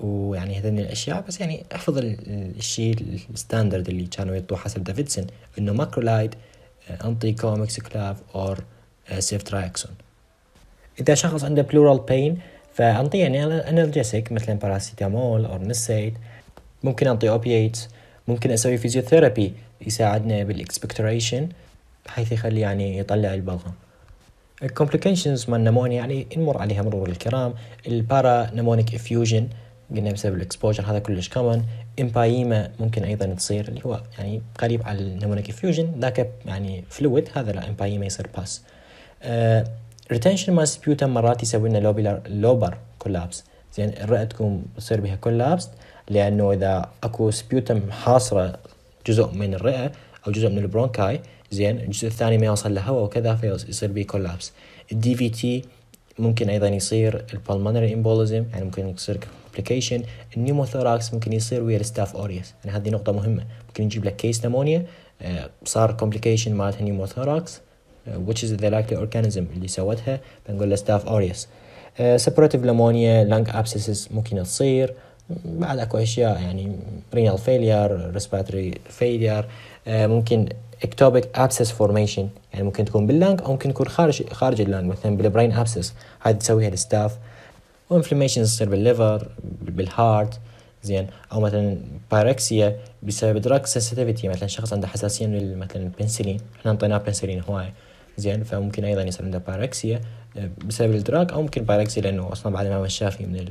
Speaker 1: ويعني هذين الأشياء. بس يعني أحفظ الشيء ال standard اللي كانوا يعطوه حسب دافيدسون إنه macrolide انطي co-amoxiclav or ceftriaxone إذا شخص عنده pleural pain فأنطيه يعني analgesic مثلا باراسيتامول أو NSAID. ممكن انطي opiates ممكن أسوي physiotherapy يساعدنا بال expectoration بحيث يخلي يعني يطلع البلغم ال complications مال ال pneumonia يعني نمر عليها مرور الكرام. ال parapneumonic effusion قلنا بسبب ال exposure هذا كلش common empyema ممكن أيضا تصير اللي هو يعني قريب على ال pneumonic effusion ذاك يعني fluid هذا لا empyema يصير pus retention مال sputum مرات يسوي لنا lobar collapse زين الرئة تكون تصير بها collapse لأنه إذا أكو sputum حاصره جزء من الرئة أو جزء من ال bronchi زين الجزء الثاني ما يوصل لهواء وكذا فيصير به collapse ال DVT ممكن أيضا يصير ال pulmonary embolism يعني ممكن يصير complication ال pneumothorax ممكن يصير ويا ال staph aureus يعني هذه نقطة مهمة. ممكن نجيب لك case pneumonia آه، صار complication مالت ال pneumothorax آه، which is the likely organism اللي سوتها بنقول له staph aureus suppurative pneumonia lung abscesses ممكن تصير. بعد أكو أشياء يعني renal failure respiratory failure ممكن ectopic abscess formation يعني ممكن تكون بال lung أو ممكن تكون خارج خارج ال lung مثلا بال brain abscess هذه تسويها ال staph و inflammation تصير بال liver بال heart زين. أو مثلا pyrexia بسبب drug sensitivity مثلا شخص عنده حساسية مثلا البنسلين إحنا انطيناه بنسلين هواية. زين. فممكن أيضا يصير عنده pyrexia بسبب ال drug أو ممكن pyrexia لأنه أصلا بعد ما شافي من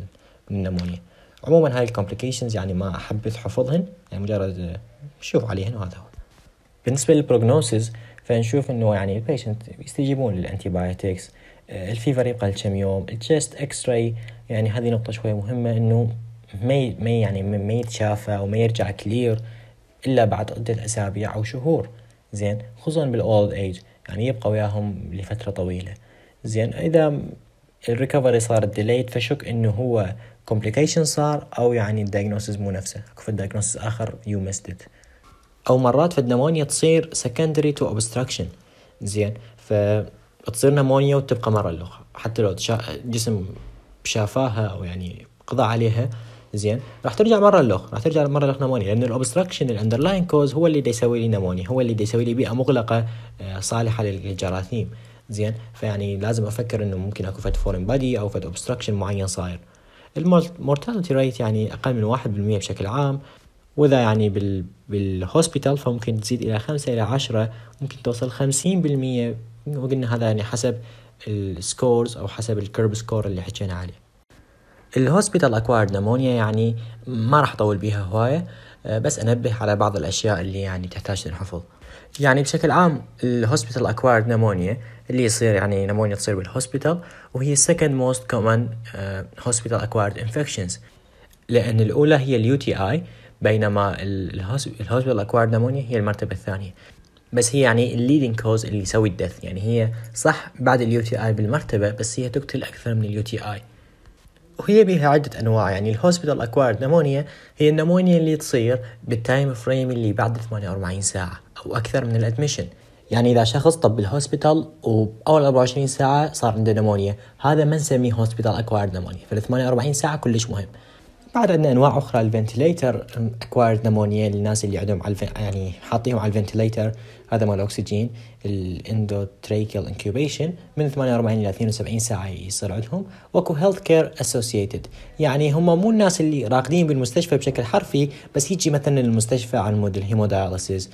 Speaker 1: من ال pneumonia عموما هاي ال complications يعني ما أحبذ حفظهن. يعني مجرد شوف عليهن وهذا هو. بالنسبة لل prognosis فنشوف إنه يعني ال patient يستجيبون لل antibiotics آه، ال fever يبقى كم يوم ال chest X-ray يعني هذه نقطة شوية مهمة إنه ما ما يعني ما يتشافى أو ما يرجع clear إلا بعد عدة أسابيع أو شهور. زين؟ خصوصا بال old age يعني يبقى وياهم لفترة طويلة. زين؟ إذا ال recovery صار delayed فشك إنه هو complication صار أو يعني ال diagnosis مو نفسه. أكو ال diagnosis آخر you missed أو مرات في ال pneumonia تصير secondary to obstruction زين فتصير pneumonia وتبقى مرة الاخرى حتى لو جسم شافاها أو يعني قضى عليها زين. راح ترجع مرة الاخرى راح ترجع مرة الاخرى pneumonia لأن ال obstruction ال underlying cause هو اللي يسوي لي pneumonia هو اللي يسوي لي بيئة مغلقة آه، صالحة للجراثيم. زين فيعني لازم أفكر إنه ممكن أكو فد foreign body أو فد obstruction معين صاير. ال mortality rate يعني أقل من واحد بالمية بشكل عام. وإذا يعني بال بال hospital فممكن تزيد إلى خمسة إلى عشرة ممكن توصل خمسين بالمية. وقلنا هذا يعني حسب ال scores أو حسب ال CURB score اللي حكينا عليه. ال hospital acquired pneumonia يعني ما راح أطول بيها هواية بس أنبه على بعض الأشياء اللي يعني تحتاج تنحفظ يعني بشكل عام ال hospital acquired pneumonia اللي يصير يعني pneumonia تصير بال hospital وهي second most common uh, hospital acquired infections. لأن الأولى هي ال UTI بينما ال hospital acquired pneumonia هي المرتبة الثانية. بس هي يعني ال leading cause اللي يسوي ال death. يعني هي صح بعد ال UTI بالمرتبة بس هي تقتل أكثر من ال UTI وهي بها عدة أنواع. يعني ال hospital acquired pneumonia هي ال pneumonia اللي تصير بال time frame اللي بعد 48 ساعة أو أكثر من ال admission يعني إذا شخص طب بال hospital وأول 24 ساعة صار عنده pneumonia هذا ما نسميه hospital acquired pneumonia فال 48 ساعة كلش مهم. بعد عندنا أنواع أخرى ال ventilator acquired pneumonia للناس اللي عندهم على يعني حاطيهم على ال ventilator هذا مال الاكسجين ال endotracheal intubation من 48 إلى 72 ساعة يصير عندهم. واكو health care associated يعني هم مو الناس اللي راقدين بالمستشفى بشكل حرفي بس يجي مثلا المستشفى على مود ال hemodialysis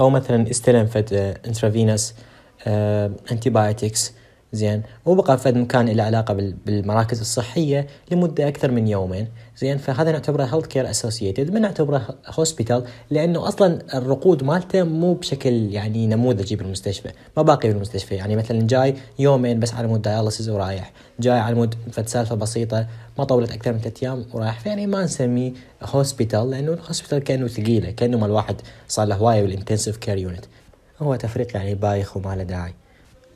Speaker 1: أو مثلا استلم فد intravenous antibiotics زين. وبقى فد مكان له علاقة بالمراكز الصحية لمدة أكثر من يومين. زين فهذا نعتبره health care associated ما نعتبره hospital لأنه أصلا الرقود مالته مو بشكل يعني نموذجي بالمستشفى ما باقي بالمستشفى. يعني مثلا جاي يومين بس على مود dialysis ورايح جاي على مود فد سالفة بسيطة ما طولت أكثر من ثلاث أيام ورايح. فيعني ما نسميه hospital لأنه ال hospital كأنه ثقيلة كأنه مال واحد صار له هواية بال intensive care unit هو تفريق يعني بايخ وما له داعي.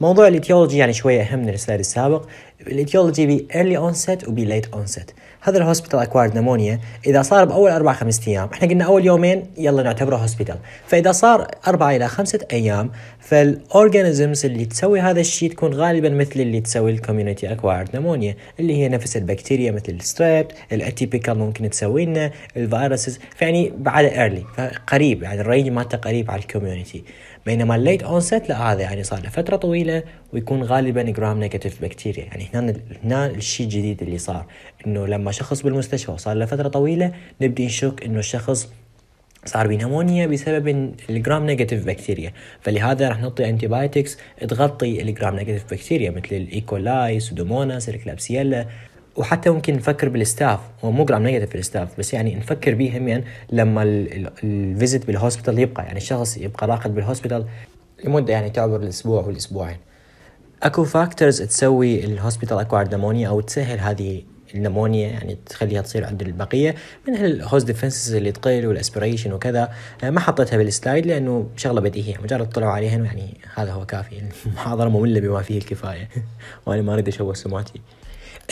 Speaker 1: موضوع ال etiology يعني شوية أهم من ال slide السابق. ال etiology بي early onset وبي late onset. هذا ال hospital acquired pneumonia إذا صار بأول أربع خمسة أيام إحنا قلنا أول يومين يلا نعتبره hospital فإذا صار اربعة إلى خمسة أيام فال organisms اللي تسوي هذا الشيء تكون غالبا مثل اللي تسوي ال community acquired pneumonia اللي هي نفس البكتيريا مثل ال strep ال atypical ممكن تسوي لنا ال viruses فيعني بعد early فقريب يعني ال range مالته قريب على ال community بينما ال late onset لا هذا يعني صار له فترة طويلة ويكون غالبا gram negative bacteria يعني هنا هنا الشيء الجديد اللي صار إنه لما شخص بالمستشفى وصار له فترة طويلة نبدي نشك إنه الشخص صار ب pneumonia بسبب ال gram negative bacteria فلهذا راح نعطي antibiotics تغطي ال gram negative bacteria مثل ال E. coli pseudomonas ال klebsiella وحتى ممكن نفكر بال staph هو مو gram negative ال staph بس يعني نفكر به يعني لما ال visit بال hospital يبقى. يعني الشخص يبقى راقد بال hospital لمدة يعني تعبر الأسبوع والاسبوعين أكو factors تسوي ال hospital acquired pneumonia أو تسهل هذه ال pneumonia يعني تخليها تصير عند البقية. من ال host defenses اللي تقل وال aspiration وكذا آه، ما حطيتها بال slide لأنه شغلة بديهية. مجرد طلعوا عليها يعني هذا هو كافي. المحاضرة مملة بما فيه الكفاية. وأنا ما أريد أشوه سمعتي.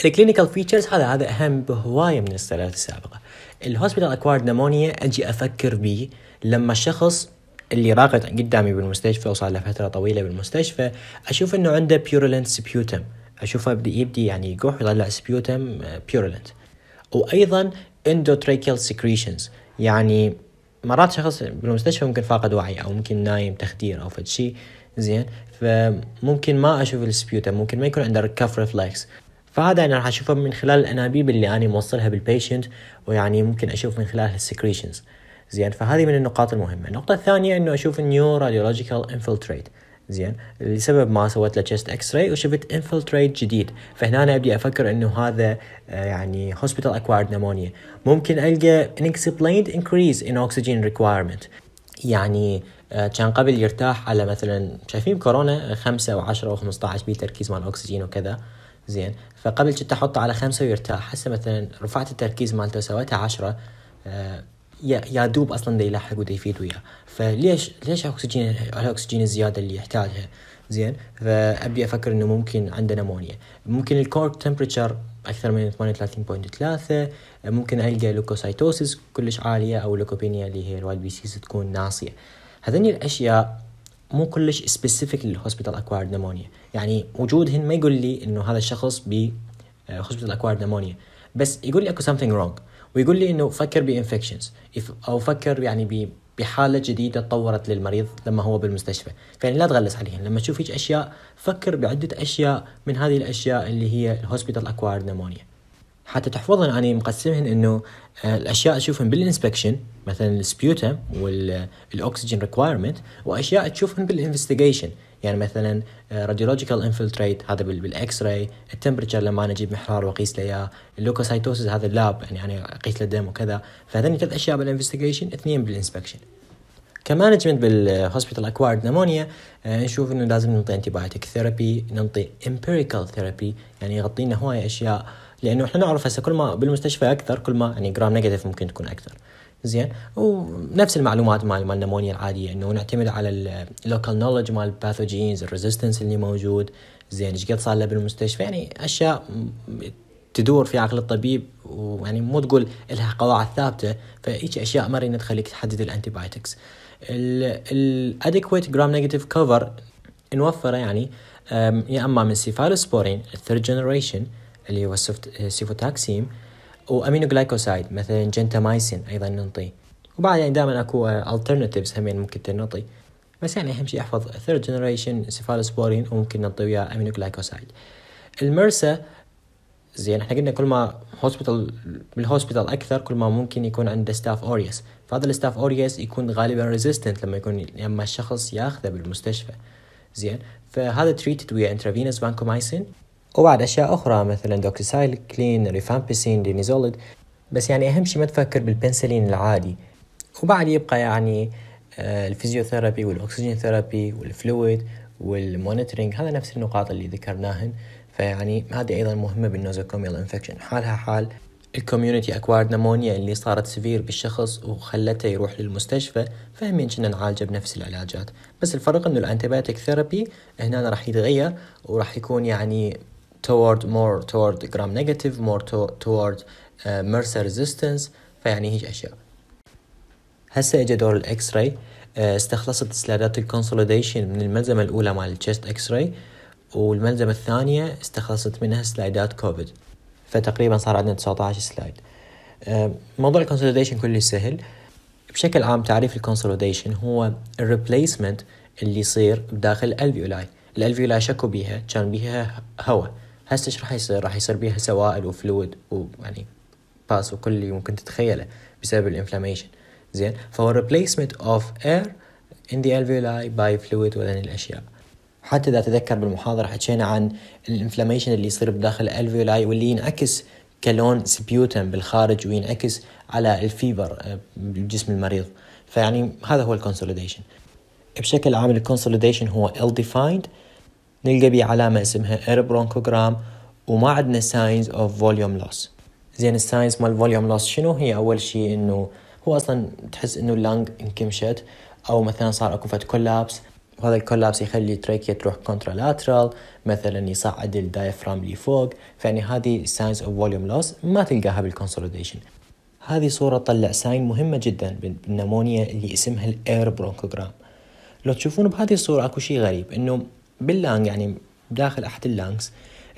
Speaker 1: ال clinical features هذا هذا أهم بهواية من السلايدات السابقة. ال hospital acquired pneumonia أجي أفكر به لما الشخص اللي راقد قدامي بالمستشفى وصار له فترة طويلة بالمستشفى أشوف إنه عنده purulent sputum أشوفه يبدي يبدي يعني يقوح ويطلع sputum purulent وأيضا endotracheal secretions يعني مرات شخص بالمستشفى ممكن فاقد وعي أو ممكن نايم تخدير أو فد شيء زين. فممكن ما أشوف ال sputum ممكن ما يكون عنده cough reflex فهذا أنا راح أشوفه من خلال الأنابيب اللي أنا موصلها بال patient ويعني ممكن أشوف من خلال ال secretions زين فهذه من النقاط المهمة. النقطة الثانية إنه أشوف ال new radiological infiltrate زين لسبب ما سويت له chest X-ray وشفت infiltrate جديد. فهنا أنا أبدي أفكر إنه هذا آه، يعني hospital acquired pneumonia ممكن ألقى unexplained increase in oxygen requirement. يعني آه، كان قبل يرتاح على مثلا شايفين كورونا خمسة وعشرة وخمسة عشر بي تركيز مال الأكسجين وكذا. زين فقبل كنت أحطه على خمسة ويرتاح هسه مثلا رفعت التركيز مالته وسويته عشرة آه، يا دوب أصلا دا يلحق ودا يفيد وياه. فليش ليش الاكسجين الأكسجين الزيادة اللي يحتاجها؟ زين؟ فابدي أفكر إنه ممكن عنده pneumonia ممكن ال core temperature أكثر من 38.3 ممكن ألقى leukocytosis كلش عالية أو leukopenia اللي هي ال white BCs تكون ناصية. هذني الأشياء مو كلش specific لل hospital acquired pneumonia يعني وجودهن ما يقول لي إنه هذا الشخص ب hospital acquired pneumonia بس يقول لي أكو something wrong. ويقول لي إنه فكر ب infections أو فكر يعني بحالة جديدة تطورت للمريض لما هو بالمستشفى. فيعني لا تغلس عليهم لما تشوف هيك أشياء فكر بعدة أشياء من هذه الأشياء اللي هي ال hospital acquired pneumonia حتى تحفظن أنا مقسمهن إنه آه، الأشياء تشوفهن بال inspection مثلا ال sputum وال oxygen requirement وأشياء تشوفهن بال investigation. يعني مثلا radiological آه، infiltrate هذا بال X-ray ال temperature لما أنا أجيب محرار وأقيس له إياه ال leukocytosis هذا ال lab يعني أنا أقيس له دم وكذا. فهذني ثلاث أشياء بال investigation اثنين بال inspection. ك management بال hospital acquired pneumonia نشوف إنه لازم نعطي antibiotic therapy نعطي empirical therapy يعني يغطينا هواي أشياء. لأنه إحنا نعرف هسه كل ما بالمستشفى أكثر كل ما يعني gram negative ممكن تكون أكثر. زين. ونفس المعلومات مال مال ال pneumonia العادية إنه نعتمد على ال local knowledge مال ال pathogens ال resistance اللي موجود. زين إيش قد صار له بالمستشفى؟ يعني أشياء تدور في عقل الطبيب ويعني مو تقول لها قواعد ثابتة فهيك أشياء مرنه تخليك تحدد ال antibiotics ال adequate gram negative cover نوفره يعني يا أما من cephalosporin ال third generation اللي هو ال cefotaxime و aminoglycoside مثلا جنتامايسين أيضا ننطي وبعد يعني دائما أكو alternatives همين ممكن تنطي بس يعني أهم شيء أحفظ third generation cephalosporin وممكن نعطي وياه aminoglycoside ال MRSA زين إحنا قلنا كل ما hospital بال hospital أكثر كل ما ممكن يكون عنده staph aureus فهذا ال staph aureus يكون غالبا resistant لما يكون لما الشخص ياخذه بالمستشفى. زين فهذا treated ويا intravenous vancomycin وبعد أشياء أخرى مثلا doxycycline rifampicin linezolid. بس يعني أهم شيء ما تفكر بالبنسلين العادي. وبعد يبقى يعني آه، الفيزيوثيرابي والأكسجين ثيرابي والفلويد والمونيتورينج هذا نفس النقاط اللي ذكرناهن. فيعني هذه أيضا مهمة بال nosocomial infection. حالها حال ال community acquired pneumonia اللي صارت severe بالشخص وخلته يروح للمستشفى. فهمين كنا نعالجه بنفس العلاجات. بس الفرق إنه ال antibiotic therapy هنا راح يتغير وراح يكون يعني toward more toward gram negative more to, toward uh, MRSA resistance فيعني هيج أشياء. هسه اجى دور ال X-ray استخلصت سلايدات ال consolidation من الملزمة الأولى مال ال chest X-ray والملزمة الثانية استخلصت منها سلايدات كوفيد. فتقريبا صار عندنا 19 slide. uh, موضوع ال consolidation كلش سهل. بشكل عام تعريف ال consolidation هو ال replacement اللي يصير بداخل ال alveoli. ال alveoli شكوا بيها؟ كان بيها هواء. هسه إيش راح يصير؟ راح يصير بيها سوائل و fluid ويعني pus وكل اللي ممكن تتخيله بسبب ال inflammation زين؟ فهو replacement of air in the alveoli by fluid وهذن الاشياء حتى إذا تذكر بالمحاضرة حكينا عن ال inflammation اللي يصير بداخل ال alveoli واللي ينعكس كلون sputum بالخارج وينعكس على ال fever آه، بجسم المريض. فيعني هذا هو ال consolidation بشكل عام ال consolidation هو ill defined نلقى بيه علامة اسمها air bronchogram وما عندنا signs of volume loss زين ال signs مال volume loss شنو؟ هي أول شيء إنه هو أصلا تحس إنه ال lung انكمشت أو مثلا صار أكو فد collapse وهذا ال collapse يخلي ال trachea تروح contralateral مثلا يصعد ال diaphragm لفوق فيعني هذه signs of volume loss ما تلقاها بال consolidation هذه صورة تطلع sign مهمة جدا بال pneumonia اللي اسمها ال air bronchogram لو تشوفون بهذه الصورة أكو شيء غريب إنه بال lung يعني داخل أحد ال lungs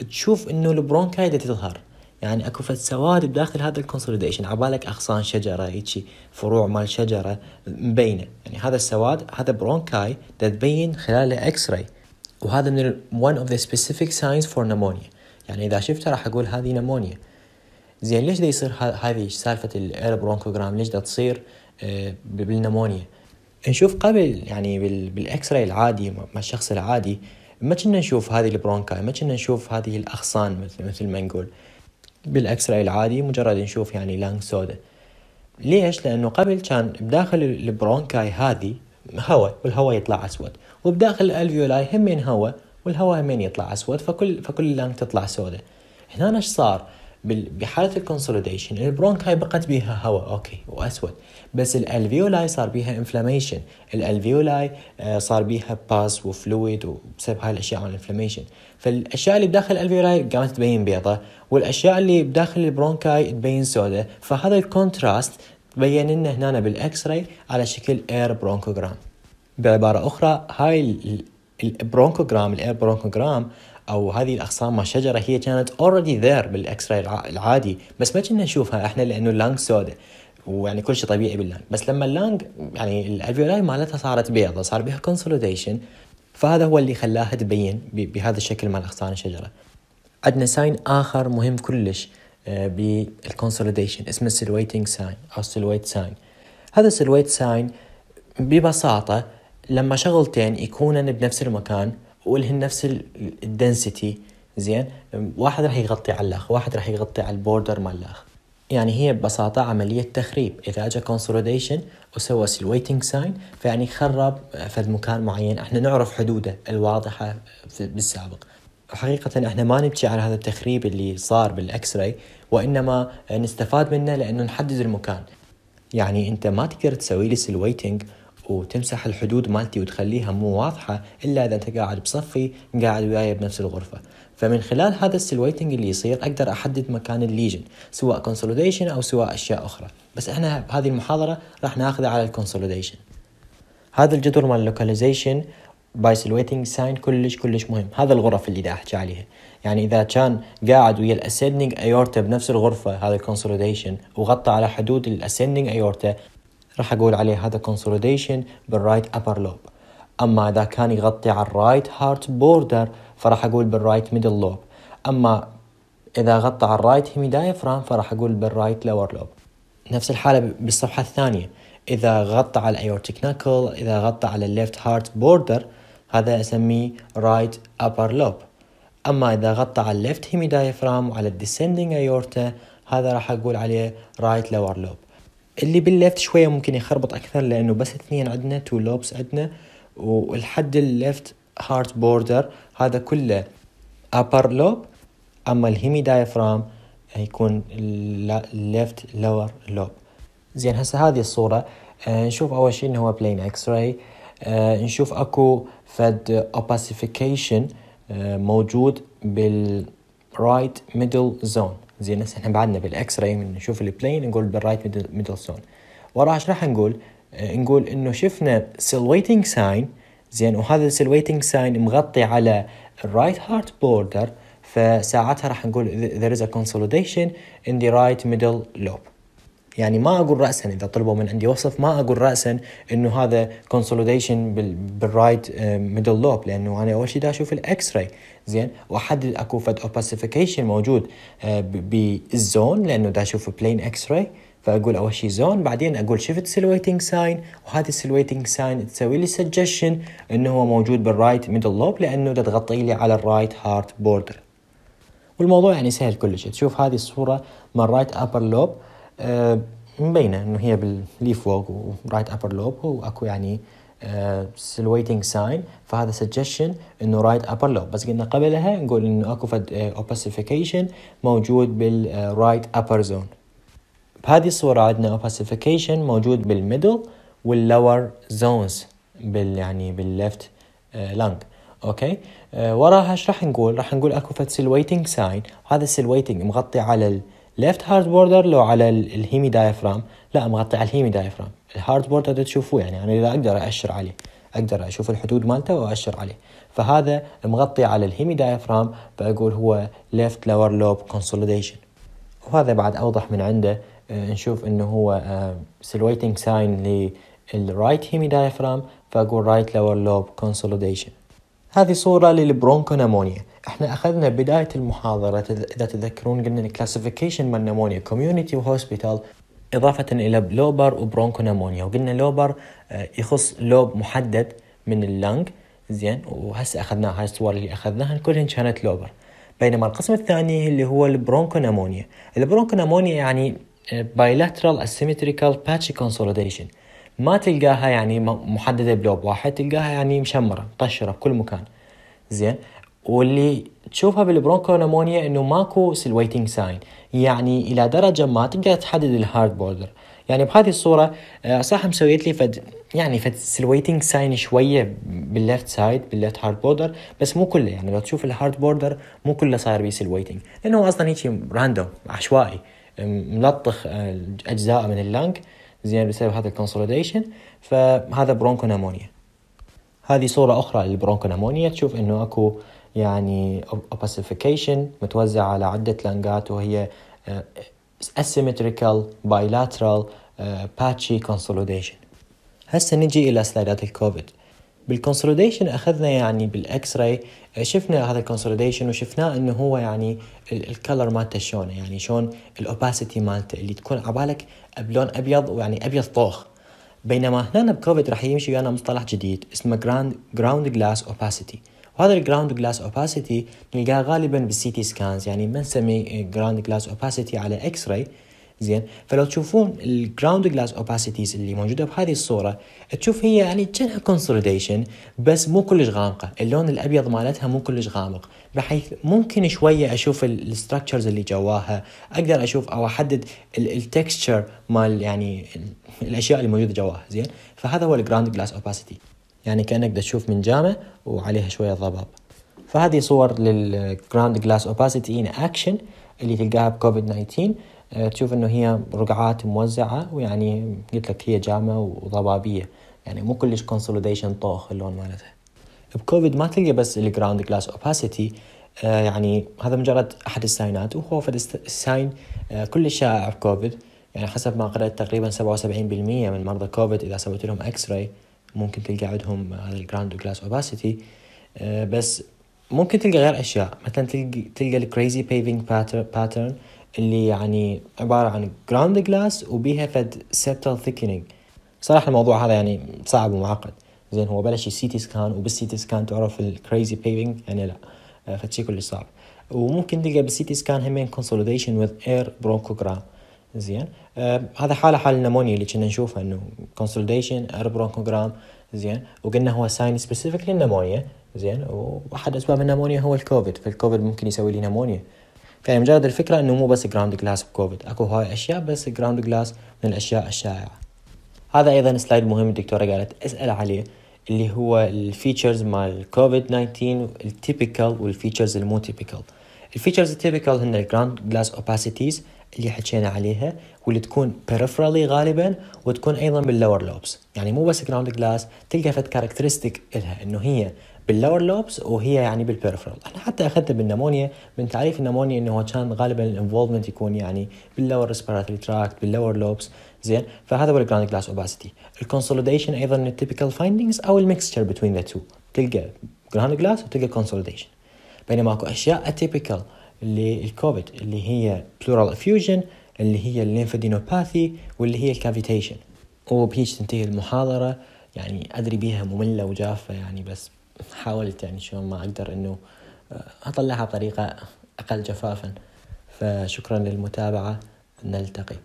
Speaker 1: تشوف إنه ال bronchi تظهر. يعني أكو فد سواد بداخل هذا ال consolidation عبالك أغصان شجرة هيجي فروع مال شجرة مبينة. يعني هذا السواد هذا bronchi تبين خلاله X-ray وهذا من one of the specific signs for pneumonia. يعني إذا شفتها راح أقول هذه pneumonia زين ليش دا يصير هذه؟ سالفة ال air bronchogram ليش دا تصير آه، بال pneumonia نشوف قبل يعني بال X-ray العادي مع الشخص العادي ما كنا نشوف هذه ال bronchi ما كنا نشوف هذه الأغصان مثل مثل ما نقول. بال X-ray العادي مجرد نشوف يعني lung سودا ليش؟ لأنه قبل كان بداخل ال bronchi هذه هواء والهواء يطلع أسود. وبداخل ال alveoli همين هواء والهواء همين يطلع أسود فكل فكل lung تطلع سوداء. هنا إيش صار؟ بحالة ال consolidation ال bronchi بقت بيها هواء. okay وأسود. بس ال alveoli صار بيها inflammation ال alveoli آه، صار بيها pus و fluid وبسبب هاي الأشياء عن ال inflammation فالأشياء اللي بداخل ال alveoli قامت تبين بيضة. والأشياء اللي بداخل ال bronchi تبين سوداء فهذا ال contrast بين لنا هنا بال X-ray على شكل air bronchogram بعبارة أخرى هاي ال bronchogram ال air bronchogram أو هذه الاغصان مع الشجره هي كانت already there بال X-ray العادي. بس ما كنا نشوفها إحنا لأنه ال lung سوداء ويعني كل شيء طبيعي بال lung. بس لما ال lung يعني ال alveoli مالتها صارت بيضة صار بها consolidation فهذا هو اللي خلاها تبين بهذا الشكل مال اغصان الشجرة. عندنا sign آخر مهم كلش آه، بال consolidation اسمه ال silhouetting sign أو ال silhouette sign هذا ال silhouette sign ببساطة لما شغلتين يكونن بنفس المكان ولهن نفس ال density زين؟ واحد راح يغطي على اللاخ واحد راح يغطي على ال border مال اللاخ. يعني هي ببساطة عملية تخريب. إذا أجا consolidation وسوى silhouetting sign فيعني خرب في مكان معين. إحنا نعرف حدوده الواضحة بالسابق. حقيقة إحنا ما نبكي على هذا التخريب اللي صار بال X-ray وإنما نستفاد منه لأنه نحدد المكان. يعني أنت ما تقدر تسوي لي silhouetting وتمسح الحدود مالتي وتخليها مو واضحة إلا إذا أنت قاعد بصفي قاعد وياي بنفس الغرفة. فمن خلال هذا ال silhouetting اللي يصير أقدر أحدد مكان ال lesion سواء consolidation أو سواء أشياء أخرى. بس إحنا بهذه المحاضرة راح ناخذها على ال consolidation هذا الجدول مال ال localization by silhouetting sign كلش كلش مهم. هذا الغرف اللي دا أحكي عليها. يعني إذا كان قاعد ويا ال ascending aorta بنفس الغرفة هذا ال consolidation وغطى على حدود ال ascending aorta راح أقول عليه هذا consolidation بال right upper lobe. أما إذا كان يغطي على ال right heart border فراح أقول بال right middle lobe أما إذا غطى على ال right hemidiaphragm فراح أقول بال right lower lobe نفس الحالة بالصفحة الثانية. إذا غطى على ال aortic knuckle إذا غطى على ال left heart border هذا أسميه right upper lobe أما إذا غطى على ال left hemidiaphragm وعلى ال descending aorta هذا راح أقول عليه right lower lobe اللي بال left شوية ممكن يخربط أكثر لأنه بس اثنين عندنا two lobes عندنا والحد ال left heart border هذا كله upper lobe أما ال hemidiaphragm يكون ال left lower lobe زين هسه هذه الصورة. آه نشوف أول شيء إنه هو plain X-ray آه نشوف أكو فد opacification آه موجود بال right middle zone زين هسه إحنا بعدنا بال X-ray نشوف ال plain نقول بال right middle zone وراها إيش راح نقول؟ آه نقول إنه شفنا silhouetting sign زين وهذا ال silhouetting sign مغطي على ال right heart border فساعتها راح نقول there is a consolidation in the right middle lobe يعني ما أقول راسا إذا طلبوا من عندي وصف ما أقول راسا إنه هذا consolidation بال right middle lobe لأنه أنا أول شيء دا أشوف ال X-ray زين؟ وأحدد أكو فد opacification موجود آه، بال zone لأنه دا أشوف plain X-ray فأقول أول شيء zone بعدين أقول شفت silhouetting sign وهذا ال silhouetting sign تسوي لي سجشن إنه هو موجود بال right middle lobe لأنه دا تغطي لي على ال right heart border والموضوع يعني سهل كلش. تشوف هذه الصورة من right upper lobe مبينة إنه هي باللي فوق و right upper lobe واكو يعني silhouetting uh, sign فهذا سجشن إنه right upper lobe. بس قلنا قبلها نقول إنه أكو فد opacification uh, موجود بال right upper zone بهذه الصورة عندنا opacification موجود بال middle وال lower zones بال يعني بال left lung okay؟ uh, وراها إيش راح نقول؟ راح نقول أكو فد silhouetting sign هذا ال silhouetting مغطي على left heart border لو على ال hemidiaphragm لا مغطي على ال hemidiaphragm ال heart border تشوفوه يعني أنا إذا أقدر اشر عليه أقدر أشوف الحدود مالته واشر عليه. فهذا مغطي على ال hemidiaphragm فاقول هو left lower lobe consolidation وهذا بعد أوضح من عنده آه، نشوف إنه هو silhouetting sign لل right hemidiaphragm فأقول right lower lobe consolidation هذه صورة لل bronchopneumonia. إحنا أخذنا بداية المحاضرة إذا تذكرون قلنا ال classification مال pneumonia community و hospital إضافة إلى lobar و bronchopneumonia وقلنا lobar آه، يخص lobe محدد من ال lung زين وهسه أخذناها هاي الصور اللي أخذناها كلهن كانت lobar بينما القسم الثاني اللي هو ال bronchopneumonia. ال bronchopneumonia يعني bilateral asymmetrical patchy consolidation ما تلقاها يعني محددة ب lobe واحد تلقاها يعني مشمرة مطشرة بكل مكان. زين واللي تشوفها بال bronchopneumonia إنه ماكو silhouetting sign يعني إلى درجة ما تقدر تحدد ال heart border يعني بهذه الصورة آه، صح مسويت لي فد يعني فد silhouetting sign شوية بال left side بال left heart border بس مو كله. يعني لو تشوف ال heart border مو كله صاير بيه silhouetting لأنه أصلا هيك random عشوائي. ملطخ آه، أجزاء من ال lung زين بسبب هذا ال consolidation فهذا bronchopneumonia هذه صورة أخرى لل bronchopneumonia تشوف إنه أكو يعني opacification متوزع على عدة lung ات وهي آه، asymmetrical bilateral uh, patchy consolidation. هسه نجي إلى slide ات الكوفيد. بال consolidation أخذنا يعني بال X-ray شفنا هذا ال consolidation وشفناه إنه هو يعني ال color مالته شلون؟ يعني شلون ال opacity مالته اللي تكون عبالك بلون أبيض ويعني أبيض طوخ. بينما هنا بكوفيد راح يمشي ويانا مصطلح جديد اسمه ground ground glass opacity وهذا ال ground glass opacity نلقاه غالبا بال CT scans يعني ما نسميه ground glass opacity على X-ray زين فلو تشوفون ال ground glass opacities اللي موجودة بهذه الصورة تشوف هي يعني كأنها consolidation بس مو كلش غامقة. اللون الأبيض مالتها مو كلش غامق بحيث ممكن شوية أشوف ال structures اللي جواها أقدر أشوف أو أحدد ال texture مال يعني الأشياء اللي موجودة جواها. زين فهذا هو ال ground glass opacity يعني كأنك تشوف من جامه وعليها شوية ضباب. فهذه صور لل ground glass opacity in action اللي تلقاها بكوفيد 19 أه تشوف إنه هي رقعات موزعة ويعني قلت لك هي جامه وضبابية. يعني مو كلش consolidation طوخ اللون مالتها. بكوفيد ما تلقى بس ال ground glass opacity آه يعني هذا مجرد أحد ال sign ات وهو فد ال sign آه كلش شائع بكوفيد يعني حسب ما قرأت تقريبا 77% من مرضى كوفيد إذا سويت لهم X-ray ممكن تلقى عندهم هذا ال ground glass opacity بس ممكن تلقى غير أشياء. مثلا تلقى تلقى ال crazy paving pattern اللي يعني عبارة عن ground glass وبيها فد septal thickening صراحة الموضوع هذا يعني صعب ومعقد. زين هو بلش ال CT scan وبال CT scan تعرف ال crazy paving يعني لا. آه، فشي كلش صعب. وممكن تلقى بال CT scan همين consolidation with air bronchogram زين. آه هذا حاله حال ال pneumonia اللي كنا نشوفها إنه consolidation air bronchogram زين. وقلنا هو sign specific لل pneumonia زين. وأحد أسباب ال pneumonia هو الكوفيد فالكوفيد ممكن يسوي لي pneumonia. فيعني مجرد الفكرة إنه مو بس ground glass بكوفيد أكو هاي أشياء بس ground glass من الأشياء الشائعة. هذا أيضا slide مهم الدكتورة قالت اسأل عليه اللي هو ال features مال كوفيد 19 ال typical وال features المو typical ال features ال typical هن ال ground glass opacities اللي حكينا عليها واللي تكون peripherally غالبا وتكون أيضا بال lower lobes يعني مو بس ground glass تلقى فد characteristic لها إنه هي بال lower lobes وهي يعني بال peripheral إحنا حتى اخذنا بال pneumonia من تعريف ال pneumonia إنه كان غالبا ال involvement يكون يعني بال lower respiratory tract بال lower lobes زين؟ فهذا هو ال ground glass opacity ال consolidation أيضا من ال typical findings أو ال mixture between the two تلقى ground glass وتلقى consolidation بينما أكو أشياء atypical للكوفيد اللي هي pleural effusion اللي هي ال lymphadenopathy واللي هي ال cavitation وبهيج تنتهي المحاضرة يعني أدري بيها مملة وجافة يعني بس حاولت يعني شلون ما أقدر إنه آه، أطلعها بطريقة أقل جفافا. فشكرا للمتابعة نلتقي.